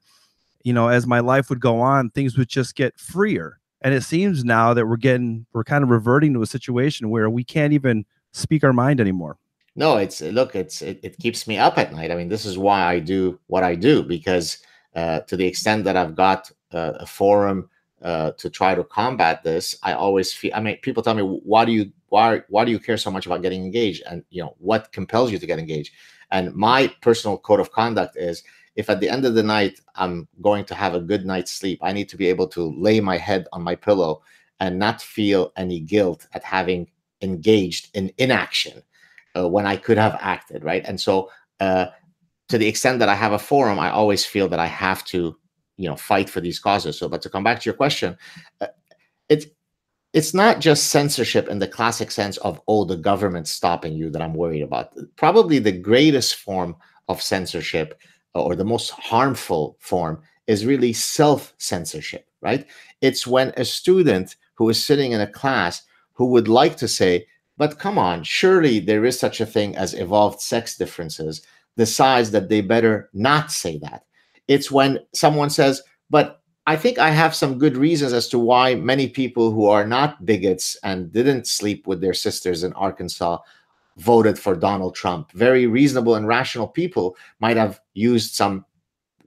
you know, as my life would go on, things would just get freer. And it seems now that we're getting, we're kind of reverting to a situation where we can't even speak our mind anymore. No, it's look, it's it, it keeps me up at night. I mean, this is why I do what I do because uh, to the extent that I've got uh, a forum uh, to try to combat this, I always feel. I mean, people tell me, "Why do you why why do you care so much about getting engaged?" And you know, what compels you to get engaged? And my personal code of conduct is: if at the end of the night I'm going to have a good night's sleep, I need to be able to lay my head on my pillow and not feel any guilt at having engaged in inaction uh, when I could have acted, right? And so, uh, to the extent that I have a forum, I always feel that I have to you know fight for these causes. So but to come back to your question uh, it's it's not just censorship in the classic sense of oh the government stopping you that i'm worried about. Probably the greatest form of censorship uh, or the most harmful form is really self censorship right? It's when a student who is sitting in a class who would like to say but come on surely there is such a thing as evolved sex differences decides that they better not say that it's when someone says, but I think I have some good reasons as to why many people who are not bigots and didn't sleep with their sisters in Arkansas voted for Donald Trump. Very reasonable and rational people might have used some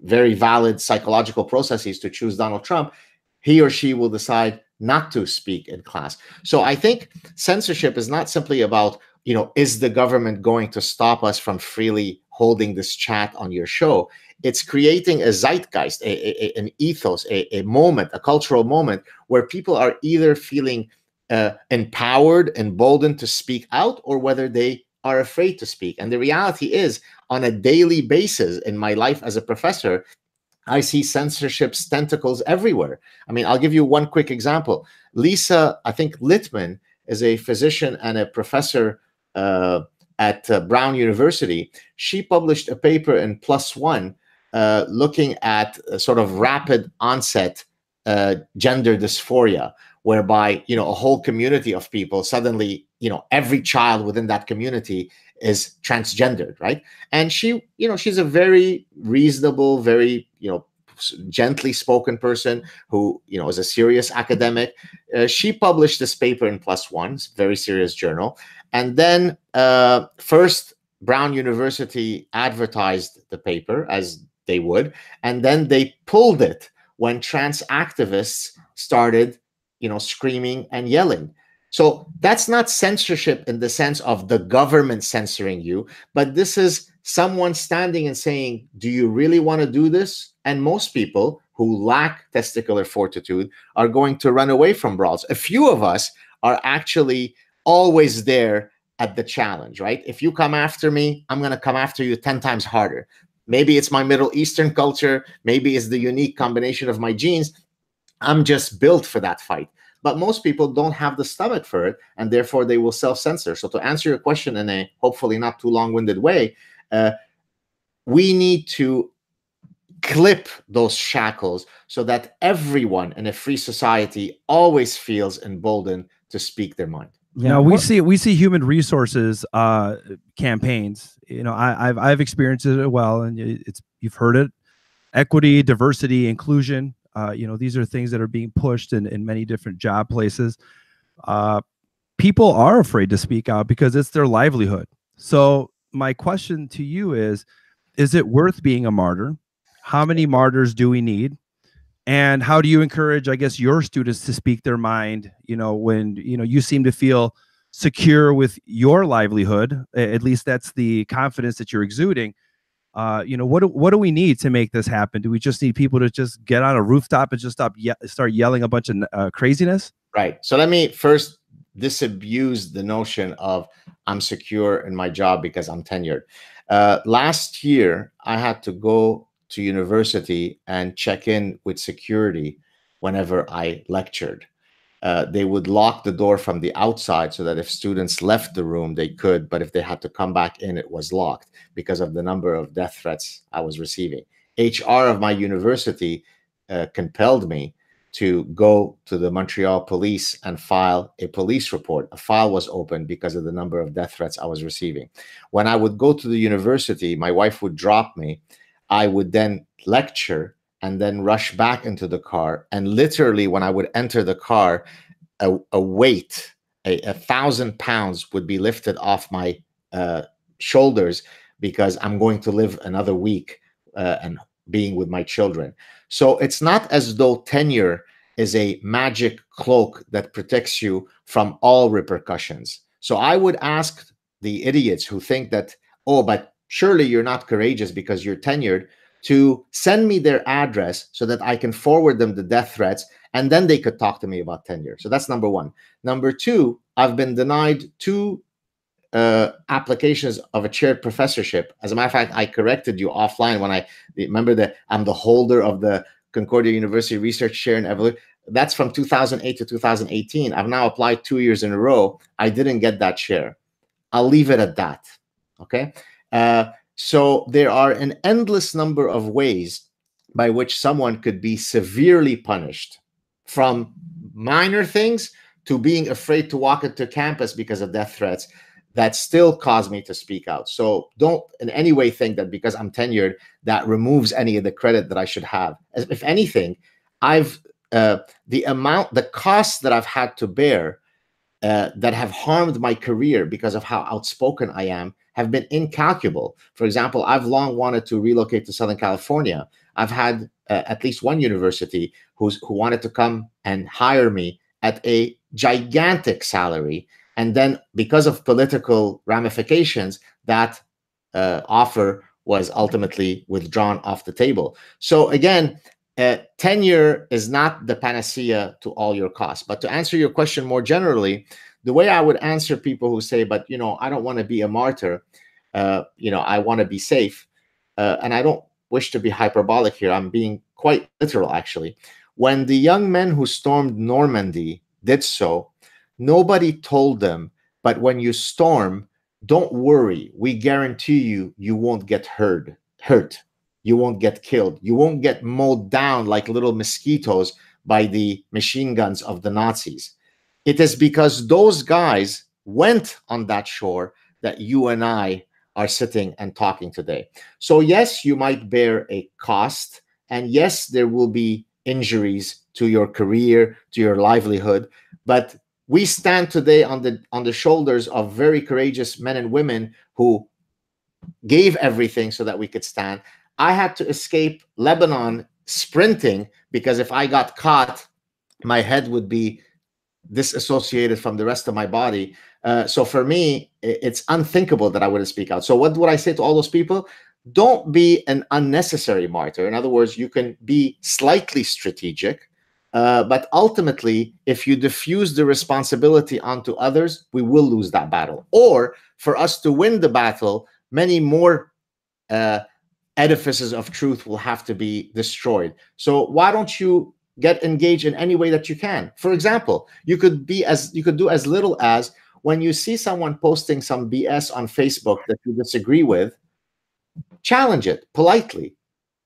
very valid psychological processes to choose Donald Trump. He or she will decide not to speak in class. So I think censorship is not simply about, you know, is the government going to stop us from freely holding this chat on your show? It's creating a zeitgeist, a, a, an ethos, a, moment, a cultural moment where people are either feeling uh, empowered, emboldened to speak out, or whether they are afraid to speak. And the reality is, on a daily basis in my life as a professor, I see censorship's tentacles everywhere. I mean, I'll give you one quick example. Lisa, I think Littman is a physician and a professor uh, at uh, Brown University. She published a paper in One uh, looking at sort of rapid onset uh, gender dysphoria, whereby you know a whole community of people suddenly, you know, every child within that community is transgendered, right? And she, you know, she's a very reasonable, very, you know, gently spoken person who, you know, is a serious academic. Uh, she published this paper in PLOS One, very serious journal. And then uh, first, Brown University advertised the paper as they would, and then they pulled it when trans activists started, you know, screaming and yelling. So that's not censorship in the sense of the government censoring you, but this is someone standing and saying, Do you really want to do this? And most people who lack testicular fortitude are going to run away from brawls. A few of us are actually always there at the challenge, right? If you come after me, I'm going to come after you 10 times harder. Maybe it's my Middle Eastern culture, maybe it's the unique combination of my genes. I'm just built for that fight. But most people don't have the stomach for it and therefore they will self-censor. So to answer your question in a hopefully not too long-winded way uh, we need to clip those shackles so that everyone in a free society always feels emboldened to speak their mind yeah we see we see human resources uh campaigns you know I, have i've experienced it well and it's you've heard it equity diversity inclusion uh, you know, these are things that are being pushed in, in many different job places. Uh, people are afraid to speak out because it's their livelihood. So, my question to you is Is it worth being a martyr? How many martyrs do we need? And how do you encourage, I guess, your students to speak their mind? You know, when you know you seem to feel secure with your livelihood, at least that's the confidence that you're exuding uh, you know, what do, what do we need to make this happen? Do we just need people to just get on a rooftop and just stop ye- start yelling a bunch of uh, craziness? Right. So let me first disabuse the notion of I'm secure in my job because I'm tenured. Uh, last year, I had to go to university and check in with security whenever I lectured uh, they would lock the door from the outside so that if students left the room, they could. But if they had to come back in, it was locked because of the number of death threats I was receiving. HR of my university uh, compelled me to go to the Montreal police and file a police report. A file was opened because of the number of death threats I was receiving. When I would go to the university, my wife would drop me. I would then lecture and then rush back into the car. And literally, when I would enter the car, a, a weight, a, a, thousand pounds would be lifted off my uh, shoulders because I'm going to live another week uh, and being with my children. So it's not as though tenure is a magic cloak that protects you from all repercussions. So I would ask the idiots who think that, oh, but surely you're not courageous because you're tenured to send me their address so that I can forward them the death threats and then they could talk to me about tenure. So that's number one. Number two, I've been denied two uh, applications of a chaired professorship. As a matter of fact, I corrected you offline when I remember that I'm the holder of the Concordia University Research Chair in Evolution. That's from 2008 to 2018. I've now applied two years in a row. I didn't get that chair. I'll leave it at that. Okay. Uh, so there are an endless number of ways by which someone could be severely punished from minor things to being afraid to walk into campus because of death threats that still cause me to speak out. So don't in any way think that because I'm tenured, that removes any of the credit that I should have. If anything, I've uh, the amount, the costs that I've had to bear uh, that have harmed my career because of how outspoken I am have been incalculable. For example, I've long wanted to relocate to Southern California. I've had uh, at least one university who's who wanted to come and hire me at a gigantic salary, and then because of political ramifications, that uh, offer was ultimately withdrawn off the table. So again, uh, tenure is not the panacea to all your costs. But to answer your question more generally, the way I would answer people who say, but you know, I don't want to be a martyr, uh, you know, I want to be safe. Uh, and I don't wish to be hyperbolic here. I'm being quite literal, actually. When the young men who stormed Normandy did so, nobody told them, but when you storm, don't worry. We guarantee you, you won't get hurt. Hurt. You won't get killed. You won't get mowed down like little mosquitoes by the machine guns of the Nazis. It is because those guys went on that shore that you and I are sitting and talking today. So, yes, you might bear a cost, and yes, there will be injuries to your career, to your livelihood, but we stand today on the on the shoulders of very courageous men and women who gave everything so that we could stand. I had to escape Lebanon sprinting because if I got caught, my head would be disassociated from the rest of my body. Uh, so for me, it's unthinkable that I wouldn't speak out. So what would I say to all those people? Don't be an unnecessary martyr. In other words, you can be slightly strategic, uh, but ultimately, if you diffuse the responsibility onto others, we will lose that battle. Or for us to win the battle, many more uh, edifices of truth will have to be destroyed. So why don't you get engaged in any way that you can? For example, you could be as you could do as little as when you see someone posting some BS on Facebook that you disagree with, challenge it politely,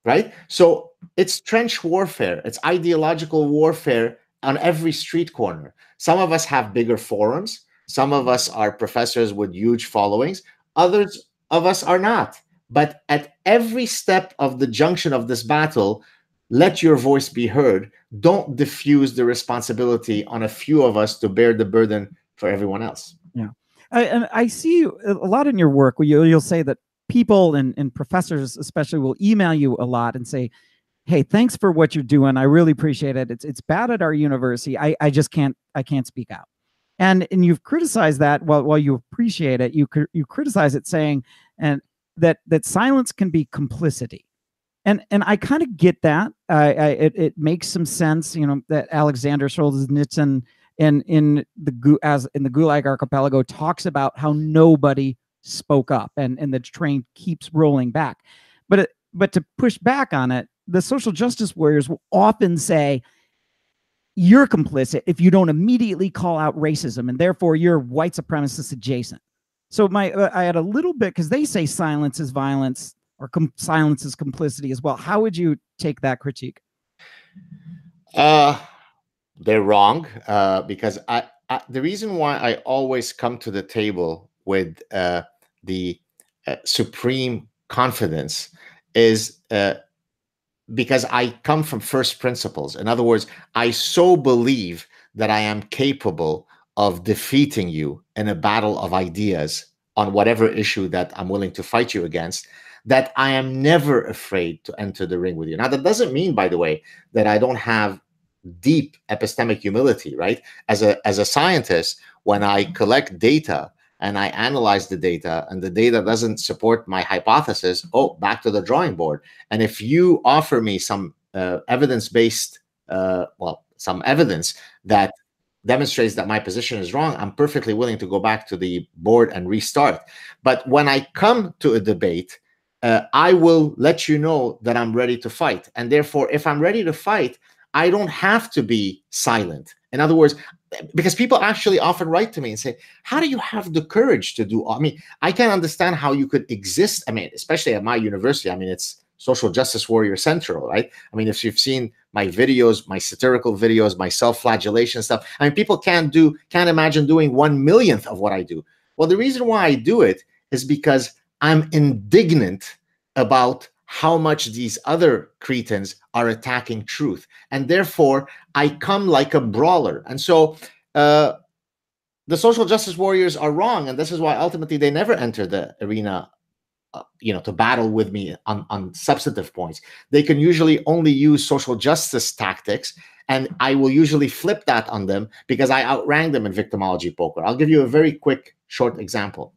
right? So it's trench warfare, it's ideological warfare on every street corner. Some of us have bigger forums, some of us are professors with huge followings, others of us are not. But at every step of the junction of this battle, let your voice be heard. Don't diffuse the responsibility on a few of us to bear the burden for everyone else. Yeah. I, and I see a lot in your work where you, you'll say that people and, and professors especially will email you a lot and say, hey thanks for what you're doing i really appreciate it it's it's bad at our university i i just can't i can't speak out and and you've criticized that while while you appreciate it you you criticize it saying and that that silence can be complicity and and i kind of get that. I, I it, it makes some sense you know that alexander solzhenitsyn in in the as in the gulag archipelago talks about how nobody spoke up and and the train keeps rolling back. But it, but to push back on it the social justice warriors will often say you're complicit if you don't immediately call out racism and therefore you're white supremacist adjacent. So my i had a little bit because they say silence is violence or com- silence is complicity as well how would you take that critique uh they're wrong uh because I, I the reason why i always come to the table with uh the uh, supreme confidence is uh, because I come from first principles. In other words, I so believe that I am capable of defeating you in a battle of ideas on whatever issue that I'm willing to fight you against that I am never afraid to enter the ring with you. Now, that doesn't mean, by the way, that I don't have deep epistemic humility, right? As a as a scientist, when I collect data and I analyze the data and the data doesn't support my hypothesis, oh, back to the drawing board. And if you offer me some uh, evidence based, uh, well, some evidence that demonstrates that my position is wrong, I'm perfectly willing to go back to the board and restart. But when I come to a debate, uh, I will let you know that I'm ready to fight. And therefore, if I'm ready to fight, I don't have to be silent. In other words, because people actually often write to me and say, How do you have the courage to do? I mean, I can't understand how you could exist. I mean, especially at my university, I mean, it's social justice warrior central, right? I mean, if you've seen my videos, my satirical videos, my self-flagellation stuff, I mean, people can't do, can't imagine doing one millionth of what I do. Well, the reason why I do it is because I'm indignant about how much these other cretins are attacking truth. And therefore, I come like a brawler. And so uh, the social justice warriors are wrong. And this is why ultimately they never enter the arena. Uh, you know, to battle with me on, on substantive points. They can usually only use social justice tactics, and I will usually flip that on them because I outrank them in victimology poker. I'll give you a very quick, short example.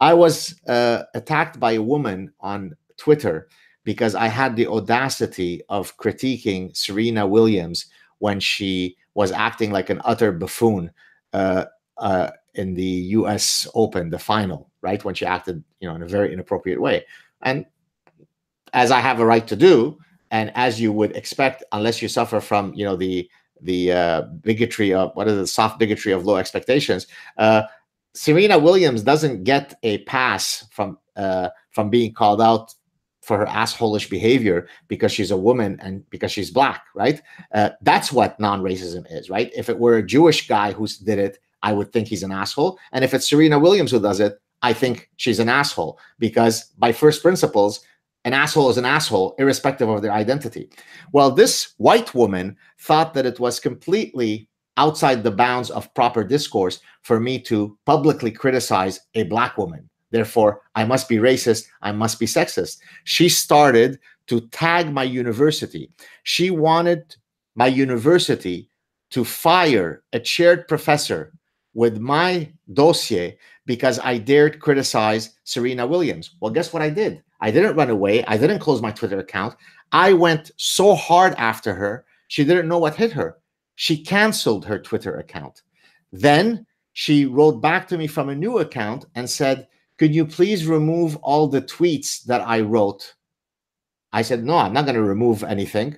I was uh, attacked by a woman on Twitter because I had the audacity of critiquing Serena Williams when she was acting like an utter buffoon uh, uh, in the U.S. Open, the final, right when she acted, you know, in a very inappropriate way. And as I have a right to do, and as you would expect, unless you suffer from you know the the uh, bigotry of what is the soft bigotry of low expectations. Uh, Serena Williams doesn't get a pass from uh, from being called out for her assholish behavior because she's a woman and because she's black, right? Uh, that's what non-racism is, right? If it were a Jewish guy who did it, I would think he's an asshole, and if it's Serena Williams who does it, I think she's an asshole because by first principles, an asshole is an asshole, irrespective of their identity. Well, this white woman thought that it was completely outside the bounds of proper discourse for me to publicly criticize a black woman. Therefore, I must be racist, I must be sexist. She started to tag my university. She wanted my university to fire a chaired professor with my dossier because I dared criticize Serena Williams. Well, guess what I did? I didn't run away. I didn't close my Twitter account. I went so hard after her, she didn't know what hit her. She canceled her Twitter account. Then she wrote back to me from a new account and said, Could you please remove all the tweets that I wrote? I said, No, I'm not going to remove anything.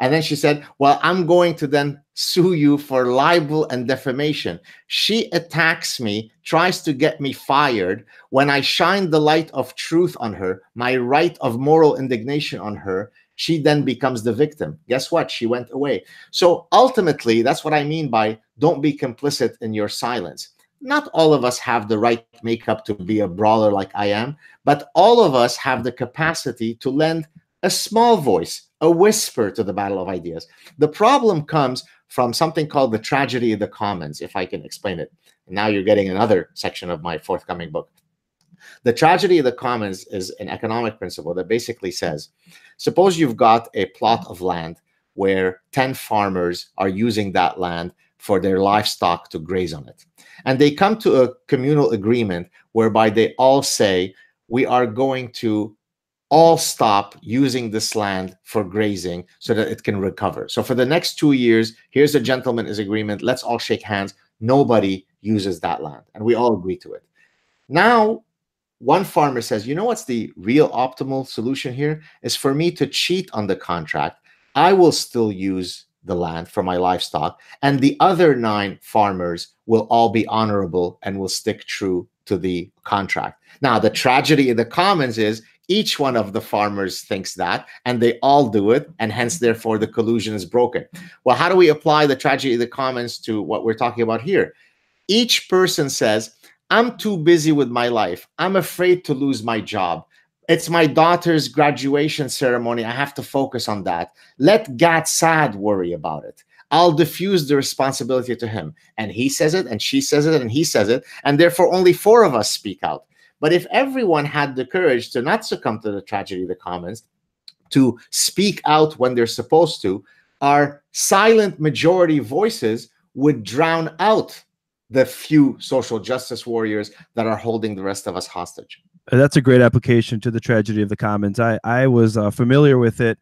And then she said, Well, I'm going to then sue you for libel and defamation. She attacks me, tries to get me fired. When I shine the light of truth on her, my right of moral indignation on her, she then becomes the victim. Guess what? She went away. So ultimately, that's what I mean by don't be complicit in your silence. Not all of us have the right makeup to be a brawler like I am, but all of us have the capacity to lend a small voice a whisper to the battle of ideas. The problem comes from something called the tragedy of the commons, if I can explain it. Now you're getting another section of my forthcoming book. The tragedy of the commons is an economic principle that basically says suppose you've got a plot of land where 10 farmers are using that land for their livestock to graze on it. And they come to a communal agreement whereby they all say, we are going to all stop using this land for grazing so that it can recover. So for the next two years, here's a gentleman's agreement. Let's all shake hands. Nobody uses that land. And we all agree to it. Now, one farmer says, you know what's the real optimal solution here? Is for me to cheat on the contract. I will still use the land for my livestock. And the other nine farmers will all be honorable and will stick true to the contract. Now, the tragedy in the commons is each one of the farmers thinks that, and they all do it, and hence, therefore, the collusion is broken. Well, how do we apply the tragedy of the commons to what we're talking about here? Each person says, I'm too busy with my life. I'm afraid to lose my job. It's my daughter's graduation ceremony. I have to focus on that. Let Gad Saad worry about it. I'll diffuse the responsibility to him. And he says it, and she says it, and he says it. And therefore, only four of us speak out. But if everyone had the courage to not succumb to the tragedy of the commons, to speak out when they're supposed to, our silent majority voices would drown out the few social justice warriors that are holding the rest of us hostage. Uh, that's a great application to the tragedy of the commons. I, I was uh, familiar with it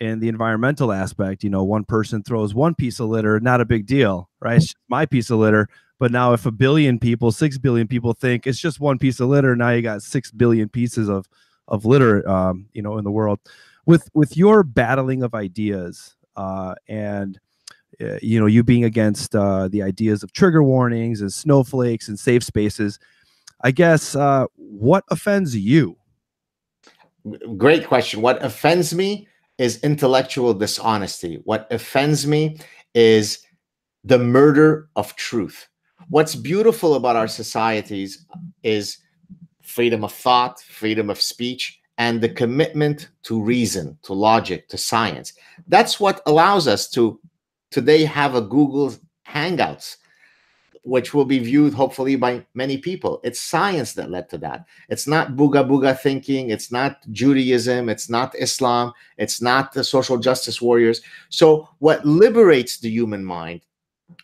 in the environmental aspect. You know, one person throws one piece of litter, not a big deal, right? It's my piece of litter. But now, if a billion people, six billion people think it's just one piece of litter, now you got six billion pieces of of litter, um, you know, in the world. With with your battling of ideas uh, and you know you being against uh, the ideas of trigger warnings and snowflakes and safe spaces, I guess uh, what offends you? Great question. What offends me is intellectual dishonesty. What offends me is the murder of truth what's beautiful about our societies is freedom of thought, freedom of speech, and the commitment to reason, to logic, to science. That's what allows us to today have a Google Hangouts, which will be viewed hopefully by many people. It's science that led to that. It's not booga booga thinking. It's not Judaism. It's not Islam. It's not the social justice warriors. So, what liberates the human mind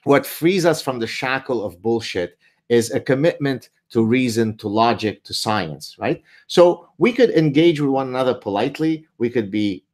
what frees us from the shackle of bullshit is a commitment to reason, to logic, to science, right? So we could engage with one another politely. We could be,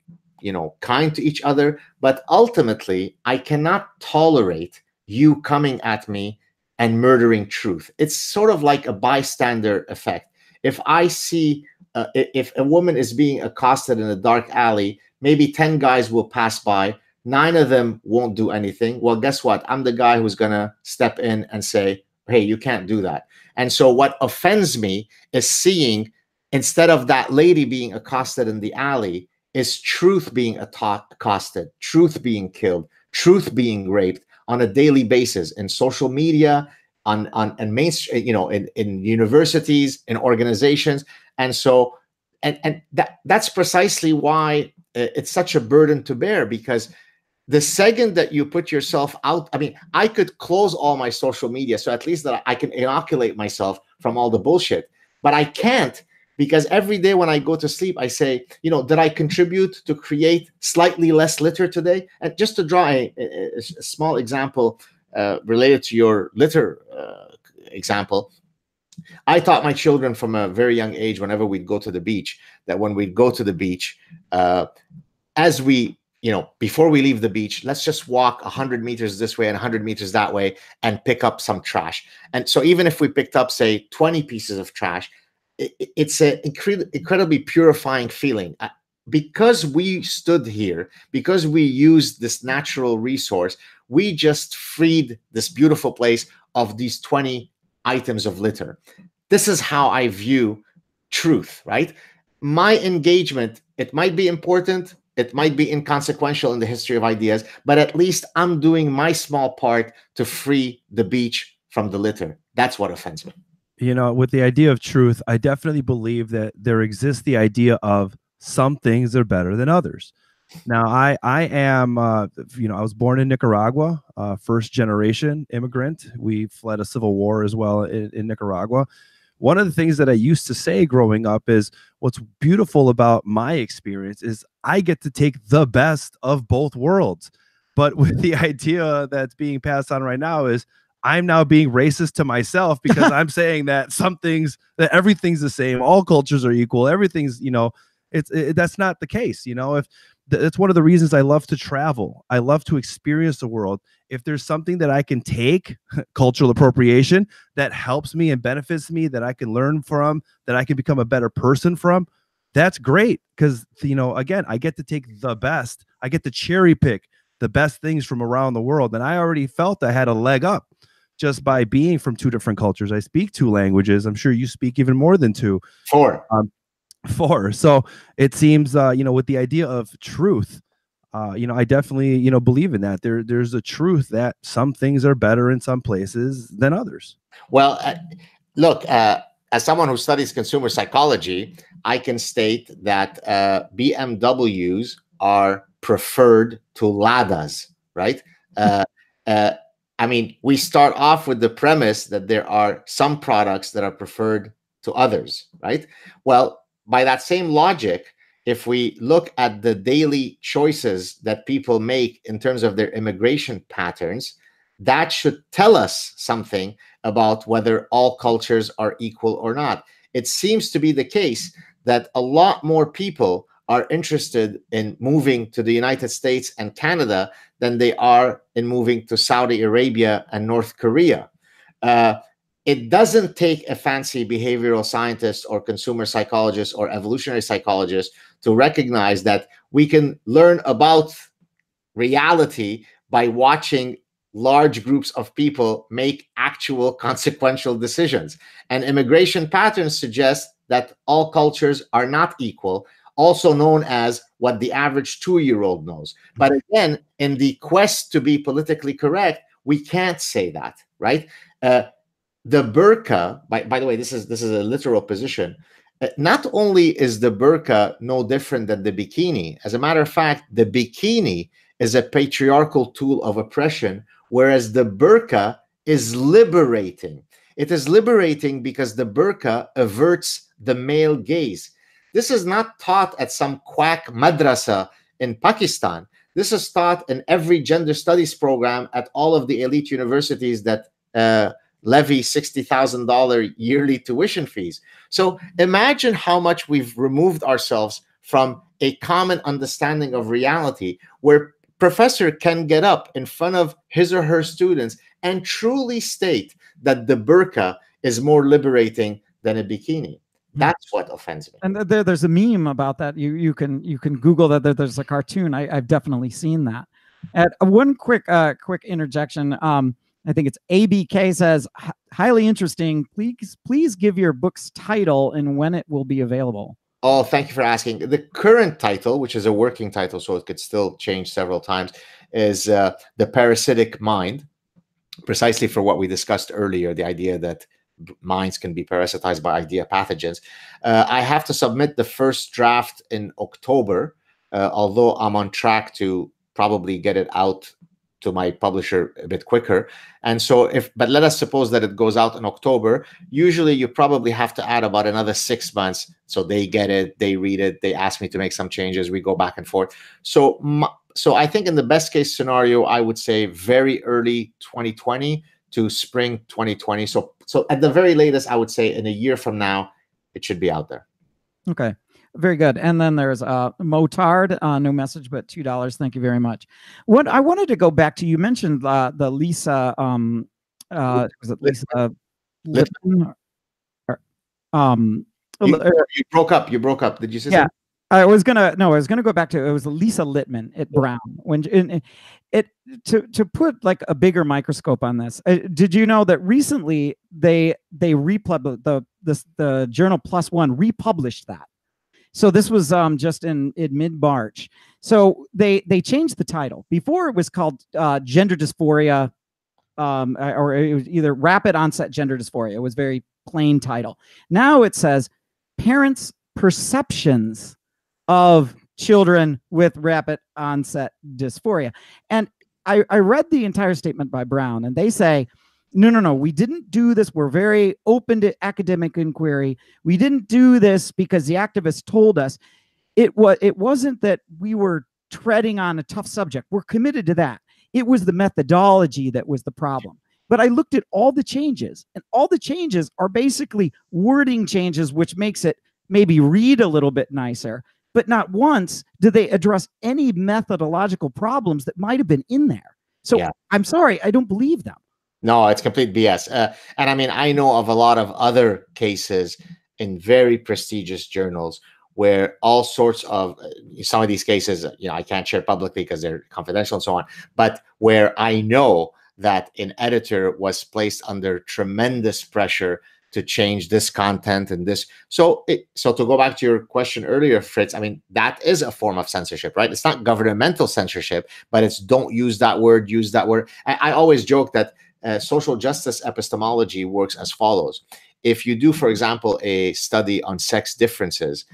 you know, kind to each other. But ultimately, I cannot tolerate you coming at me and murdering truth. It's sort of like a bystander effect. If I see uh, if a woman is being accosted in a dark alley, maybe 10 guys will pass by. Nine of them won't do anything. Well, guess what? I'm the guy who's going to step in and say, hey, you can't do that. And so what offends me is seeing instead of that lady being accosted in the alley, is truth being accosted, truth being killed, truth being raped on a daily basis in social media, on on and main, you know, in, in universities, in organizations. And so and and that that's precisely why uh, it's such a burden to bear because the second that you put yourself out i mean i could close all my social media so at least that i can inoculate myself from all the bullshit but i can't because every day when I go to sleep, I say, you know, did I contribute to create slightly less litter today? And just to draw a, a, a small example uh, related to your litter uh, example, I taught my children from a very young age, whenever we'd go to the beach, that when we'd go to the beach, uh, as we you know, before we leave the beach, let's just walk 100 meters this way and 100 meters that way and pick up some trash. And so, even if we picked up, say, 20 pieces of trash, it's an incre- incredibly purifying feeling. Because we stood here, because we used this natural resource, we just freed this beautiful place of these 20 items of litter. This is how I view truth, right? My engagement, it might be important, it might be inconsequential in the history of ideas, but at least I'm doing my small part to free the beach from the litter. That's what offends me you know, with the idea of truth, I definitely believe that there exists the idea of some things are better than others. Now, I I am uh, you know I was born in Nicaragua, uh, first generation immigrant. We fled a civil war as well in, in Nicaragua. One of the things that I used to say growing up is what's beautiful about my experience is I get to take the best of both worlds. But with the idea that's being passed on right now is I'm now being racist to myself because I'm saying that some things that everything's the same, all cultures are equal, everything's you know, it's it, that's not the case. You know, if that's one of the reasons I love to travel, I love to experience the world. If there's something that I can take, cultural appropriation that helps me and benefits me, that I can learn from, that I can become a better person from, that's great because you know again i get to take the best i get to cherry pick the best things from around the world and i already felt i had a leg up just by being from two different cultures. I speak two languages. I'm sure you speak even more than two. Four. Um, four. So it seems, uh, you know, with the idea of truth, uh, you know, I definitely, you know, believe in that. There, there's a truth that some things are better in some places than others. Well, uh, look, uh, as someone who studies consumer psychology, I can state that uh, BMWs are preferred to Ladas, right? I mean, we start off with the premise that there are some products that are preferred to others, right? Well, by that same logic, if we look at the daily choices that people make in terms of their immigration patterns, that should tell us something about whether all cultures are equal or not. It seems to be the case that a lot more people are interested in moving to the United States and Canada than they are in moving to Saudi Arabia and North Korea. Uh, it doesn't take a fancy behavioral scientist or consumer psychologist or evolutionary psychologist to recognize that we can learn about reality by watching large groups of people make actual consequential decisions. And immigration patterns suggest that all cultures are not equal also known as what the average two year old knows. But again, in the quest to be politically correct, we can't say that, right? Uh, the burqa, by, by the way, this is this is a literal position. Uh, not only is the burqa no different than the bikini, as a matter of fact, the bikini is a patriarchal tool of oppression, whereas the burqa is liberating. It is liberating because the burqa averts the male gaze. This is not taught at some quack madrasa in Pakistan. This is taught in every gender studies program at all of the elite universities that uh, levy $60,000 yearly tuition fees. So imagine how much we've removed ourselves from a common understanding of reality where professor can get up in front of his or her students and truly state that the burqa is more liberating than a bikini That's what offends me. And there, there's a meme about that. You you can you can Google that. There, there's a cartoon. I, have definitely seen that. And one quick uh, quick interjection. Um, I think it's ABK says highly interesting. Please please give your book's title and when it will be available. Oh, thank you for asking. The current title, which is a working title, so it could still change several times, is uh, The Parasitic Mind, precisely for what we discussed earlier the idea that minds can be parasitized by idea pathogens. Uh, I have to submit the first draft in October, uh, although I'm on track to probably get it out to my publisher a bit quicker. And so if but let us suppose that it goes out in October, usually you probably have to add about another 6 months so they get it, they read it, they ask me to make some changes, we go back and forth. So so I think in the best case scenario I would say very early 2020 to spring 2020. So so at the very latest I would say in a year from now it should be out there. Okay. Very good. And then there's uh, Motard, uh, no message, but two dollars. Thank you very much. What I wanted to go back to, you mentioned uh, the Lisa, um, uh, was it Lisa Lippman? Or, um, you, you, broke up. You broke up. Did you say? Yeah, something? I was gonna no, I was gonna go back to it was Lisa Littman at Brown when in, it to to put like a bigger microscope on this. Uh, did you know that recently they they republished the this the journal PLOS One republished that so this was um, just in, in mid March. So they they changed the title. Before it was called uh, gender dysphoria, um, or it was either rapid onset gender dysphoria. It was very plain title. Now it says parents' perceptions of children with rapid onset dysphoria. And I, I read the entire statement by Brown, and they say no, no, no, we didn't do this. We're very open to academic inquiry. We didn't do this because the activists told us. It was it wasn't that we were treading on a tough subject. We're committed to that. It was the methodology that was the problem. But I looked at all the changes, and all the changes are basically wording changes, which makes it maybe read a little bit nicer. But not once do they address any methodological problems that might have been in there. So yeah. I'm sorry, I don't believe them. No, it's complete BS. Uh, and I mean, I know of a lot of other cases in very prestigious journals where all sorts of uh, some of these cases, you know, I can't share publicly because they're confidential and so on, but where I know that an editor was placed under tremendous pressure to change this content and this. So, it, so to go back to your question earlier, Fritz, I mean that is a form of censorship, right? It's not governmental censorship, but it's don't use that word, use that word. I, I always joke that uh, social justice epistemology works as follows. If you do, for example, a study on sex differences,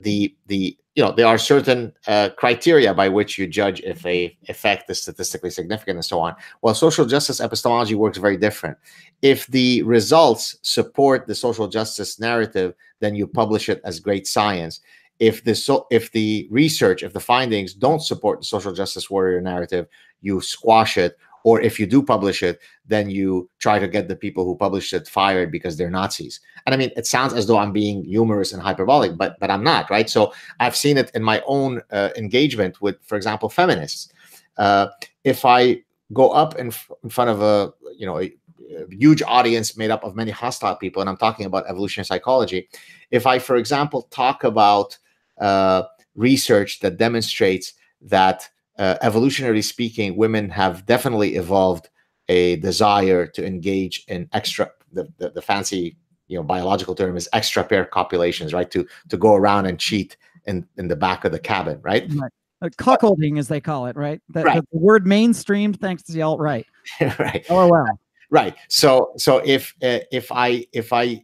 the the you know there are certain uh, criteria by which you judge if a effect is statistically significant and so on. Well, social justice epistemology works very different. If the results support the social justice narrative, then you publish it as great science. If the so if the research, if the findings don't support the social justice warrior narrative, you squash it or if you do publish it then you try to get the people who published it fired because they're nazis. And i mean it sounds as though i'm being humorous and hyperbolic but but i'm not right? So i've seen it in my own uh, engagement with for example feminists. Uh, if i go up in, in front of a you know a, a huge audience made up of many hostile people and i'm talking about evolutionary psychology if i for example talk about uh, research that demonstrates that uh, evolutionarily speaking, women have definitely evolved a desire to engage in extra the, the, the, fancy you know biological term is extra pair copulations right? To to go around and cheat in in the back of the cabin right, right. Uh, cuckolding as they call it right? The, right. the word mainstreamed thanks to the alt right. Right. Oh wow. Right. So so if uh, if i if i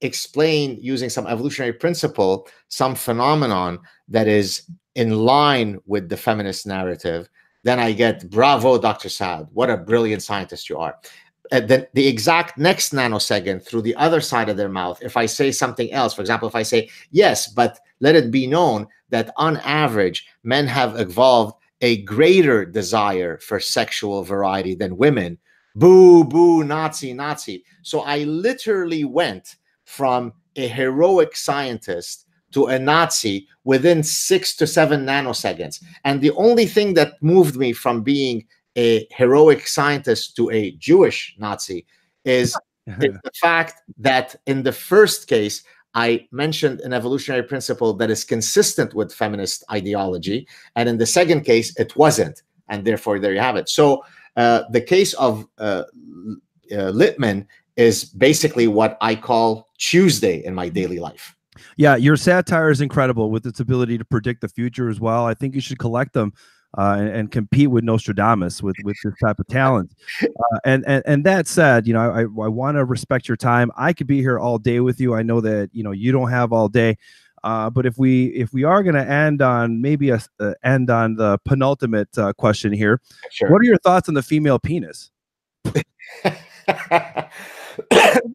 explain using some evolutionary principle some phenomenon that is in line with the feminist narrative, then I get bravo, Dr. Saad. What a brilliant scientist you are. And then the exact next nanosecond through the other side of their mouth, if I say something else, for example, if I say, yes, but let it be known that on average, men have evolved a greater desire for sexual variety than women. Boo, boo, Nazi, Nazi. So I literally went from a heroic scientist to a Nazi within six to seven nanoseconds. And the only thing that moved me from being a heroic scientist to a Jewish Nazi is the fact that in the first case, I mentioned an evolutionary principle that is consistent with feminist ideology. And in the second case, it wasn't. And therefore, there you have it. So uh, the case of uh, uh, Littman is basically what I call Tuesday in my daily life. Yeah, your satire is incredible with its ability to predict the future as well. I think you should collect them uh, and, and, compete with Nostradamus with with this type of talent. Uh, and, and and that said, you know, I, I want to respect your time. I could be here all day with you. I know that you know you don't have all day. Uh, but if we if we are going to end on maybe a uh, end on the penultimate uh, question here, sure. what are your thoughts on the female penis?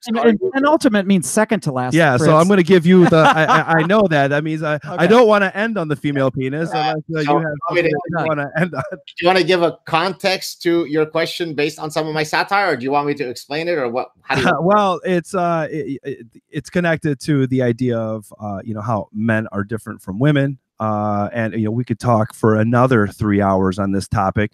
and, and, ultimate means second to last. Yeah, so I'm going to give you the. I, I, know that. That means I, okay. I don't want to end on the female penis. Uh, unless, uh, so you want to end on. Do you want to give a context to your question based on some of my satire, or do you want me to explain it, or what? You- well, it's uh, it, it, it's connected to the idea of uh, you know how men are different from women. Uh, and you know we could talk for another three hours on this topic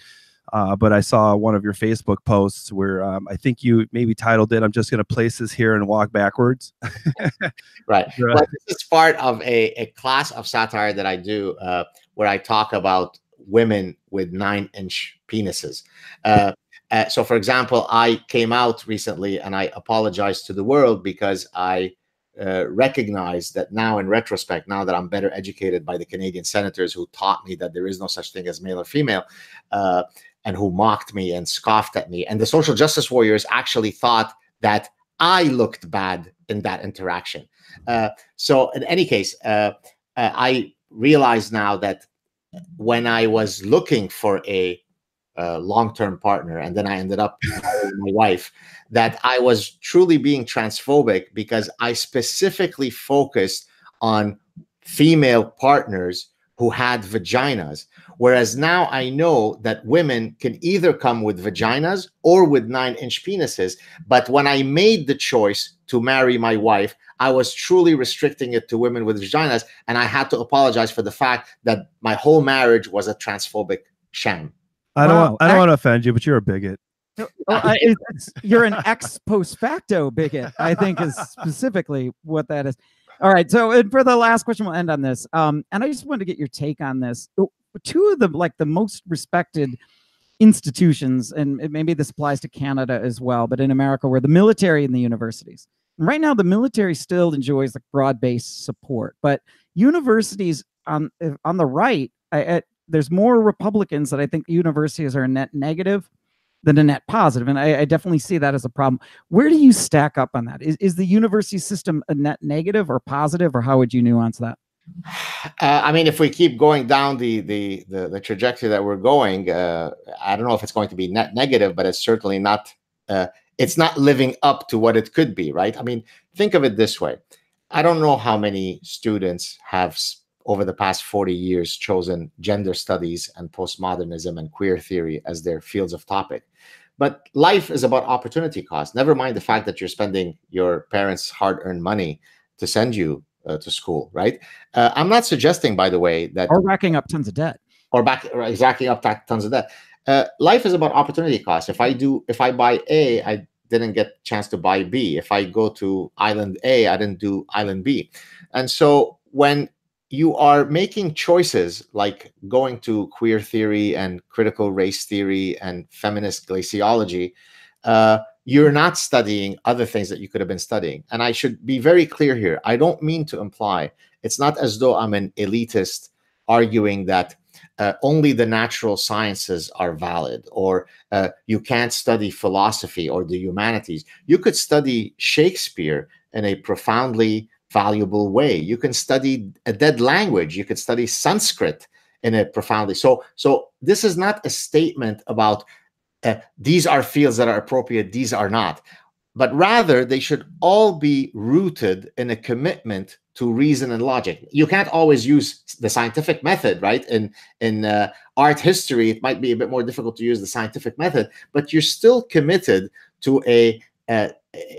uh, but I saw one of your Facebook posts where um, I think you maybe titled it, I'm just going to place this here and walk backwards. right. Well, this is part of a, a class of satire that I do uh, where I talk about women with nine inch penises. Uh, uh, so, for example, I came out recently and I apologized to the world because I uh, recognize that now in retrospect, now that I'm better educated by the Canadian senators who taught me that there is no such thing as male or female, uh, and who mocked me and scoffed at me. And the social justice warriors actually thought that I looked bad in that interaction. Uh, so, in any case, uh, uh, I realize now that when I was looking for a uh, long-term partner, and then I ended up with my wife, that I was truly being transphobic because I specifically focused on female partners who had vaginas Whereas now I know that women can either come with vaginas or with nine inch penises. But when I made the choice to marry my wife, I was truly restricting it to women with vaginas. And I had to apologize for the fact that my whole marriage was a transphobic sham. I don't, wow. want, I don't I, want to offend you, but you're a bigot. Well, I, you're an ex post facto bigot, I think is specifically what that is. All right. So for the last question, we'll end on this. Um, and I just wanted to get your take on this two of the like the most respected institutions, and maybe this applies to Canada as well, but in America, where the military and the universities. right now, the military still enjoys like broad-based support, but universities on eh, on the right, I, I, there's more Republicans that I think universities are a net negative than a net positive, and I, I, definitely see that as a problem. Where do you stack up on that? Is is the university system a net negative or positive, or how would you nuance that? Uh, I mean, if we keep going down the the the, the trajectory that we're going, uh, I don't know if it's going to be net negative, but it's certainly not. Uh, it's not living up to what it could be, right? I mean, think of it this way: I don't know how many students have over the past 40 years chosen gender studies and postmodernism and queer theory as their fields of topic. But life is about opportunity cost. Never mind the fact that you're spending your parents' hard-earned money to send you uh, to school, right? Uh, I'm not suggesting, by the way, that or racking up tons of debt, or back exactly up tons of debt. Uh, life is about opportunity cost. If I do, if I buy A, I didn't get chance to buy B. If I go to island A, I didn't do island B. And so when you are making choices like going to queer theory and critical race theory and feminist glaciology, uh, you're not studying other things that you could have been studying. And I should be very clear here. I don't mean to imply it's not as though I'm an elitist arguing that uh, only the natural sciences are valid or uh, you can't study philosophy or the humanities. You could study Shakespeare in a profoundly valuable way. You can study a dead language. You could study Sanskrit in a profoundly so so this is not a statement about uh, these are fields that are appropriate, these are not. But rather, they should all be rooted in a commitment to reason and logic. You can't always use the scientific method, right? In in uh, art history, it might be a bit more difficult to use the scientific method, but you're still committed to a a,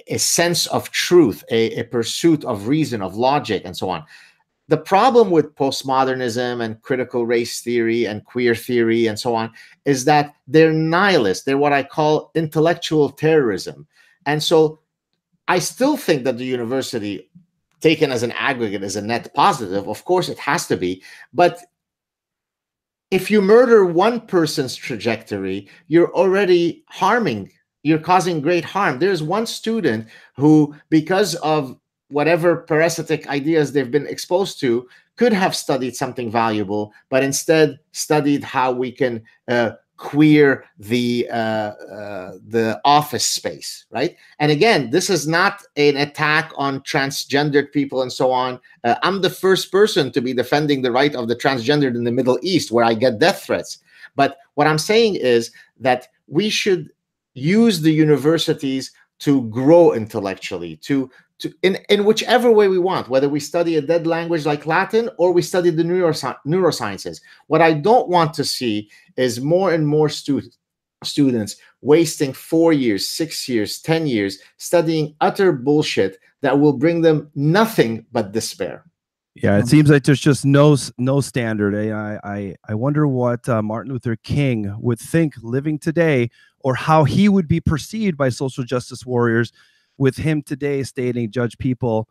a sense of truth, a, a pursuit of reason, of logic, and so on the problem with postmodernism and critical race theory and queer theory and so on is that they're nihilist. They're what I call intellectual terrorism. And so I still think that the university taken as an aggregate is a net positive. Of course, it has to be. But if you murder one person's trajectory, you're already harming, you're causing great harm. There's one student who, because of whatever parasitic ideas they've been exposed to, could have studied something valuable, but instead studied how we can uh, queer the uh, uh, the office space, right? And again, this is not an attack on transgendered people and so on. Uh, I'm the first person to be defending the right of the transgendered in the Middle East, where I get death threats. But what I'm saying is that we should use the universities to grow intellectually, to to in, in whichever way we want, whether we study a dead language like Latin or we study the neurosci- neurosciences. What I don't want to see is more and more students students wasting four years, six years, 10 years studying utter bullshit that will bring them nothing but despair. Yeah, it seems like there's just no no standard. Eh? I I I wonder what uh, Martin Luther King would think living today, or how he would be perceived by social justice warriors with him today stating judge people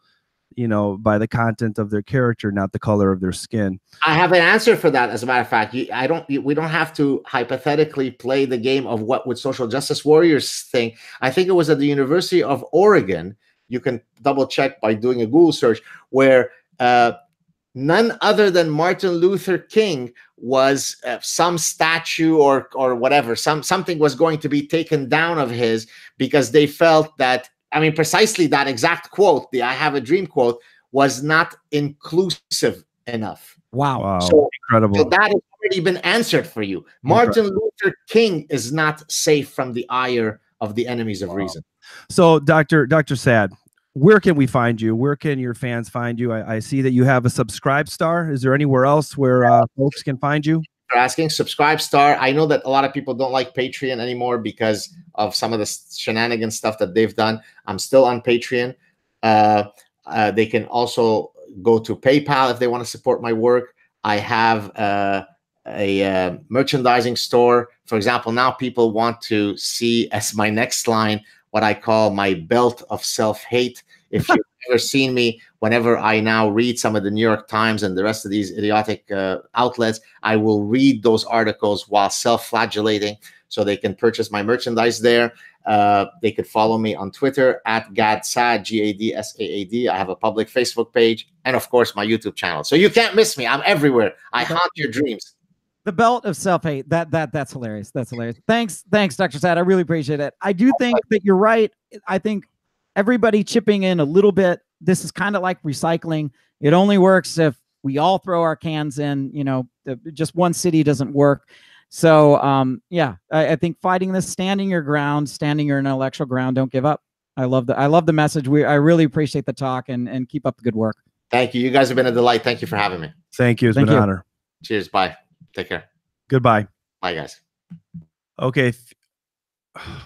you know by the content of their character not the color of their skin. I have an answer for that as a matter of fact. I don't we don't have to hypothetically play the game of what would social justice warriors think. I think it was at the university of oregon you can double check by doing a google search where uh, none other than martin luther king was uh, some statue or or whatever some something was going to be taken down of his because they felt that I mean, precisely that exact quote, the I have a dream quote, was not inclusive enough. Wow. wow. So, Incredible. So that has already been answered for you. Martin Incredible. Luther King is not safe from the ire of the enemies of wow. reason. So, Dr. Dr. Saad, where can we find you? Where can your fans find you? I, I see that you have a SubscribeStar. Is there anywhere else where uh, folks can find you? Asking. SubscribeStar. I know that a lot of people don't like Patreon anymore because of some of the shenanigan stuff that they've done. I'm still on Patreon. Uh, uh, they can also go to PayPal if they want to support my work. I have uh, a uh, merchandising store. For example, now people want to see as my next line what I call my belt of self hate. If you've ever seen me, whenever I now read some of the New York Times and the rest of these idiotic uh, outlets, I will read those articles while self flagellating so they can purchase my merchandise there. Uh, they could follow me on Twitter at GadSaad, G A D S A A D. I have a public Facebook page and, of course, my YouTube channel. So you can't miss me. I'm everywhere. I haunt your dreams. The belt of self hate. That that that's hilarious. That's hilarious. Thanks, thanks, Dr. Saad. I really appreciate it. I do think that you're right. I think everybody chipping in a little bit. This is kind of like recycling. It only works if we all throw our cans in. You know, the, just one city doesn't work. So um, yeah, I, I, think fighting this, standing your ground, standing your intellectual ground, don't give up. I love the I love the message. We I really appreciate the talk and and keep up the good work. Thank you. You guys have been a delight. Thank you for having me. Thank you. It's Thank been you. an honor. Cheers. Bye. Take care. Goodbye. Bye guys. Okay.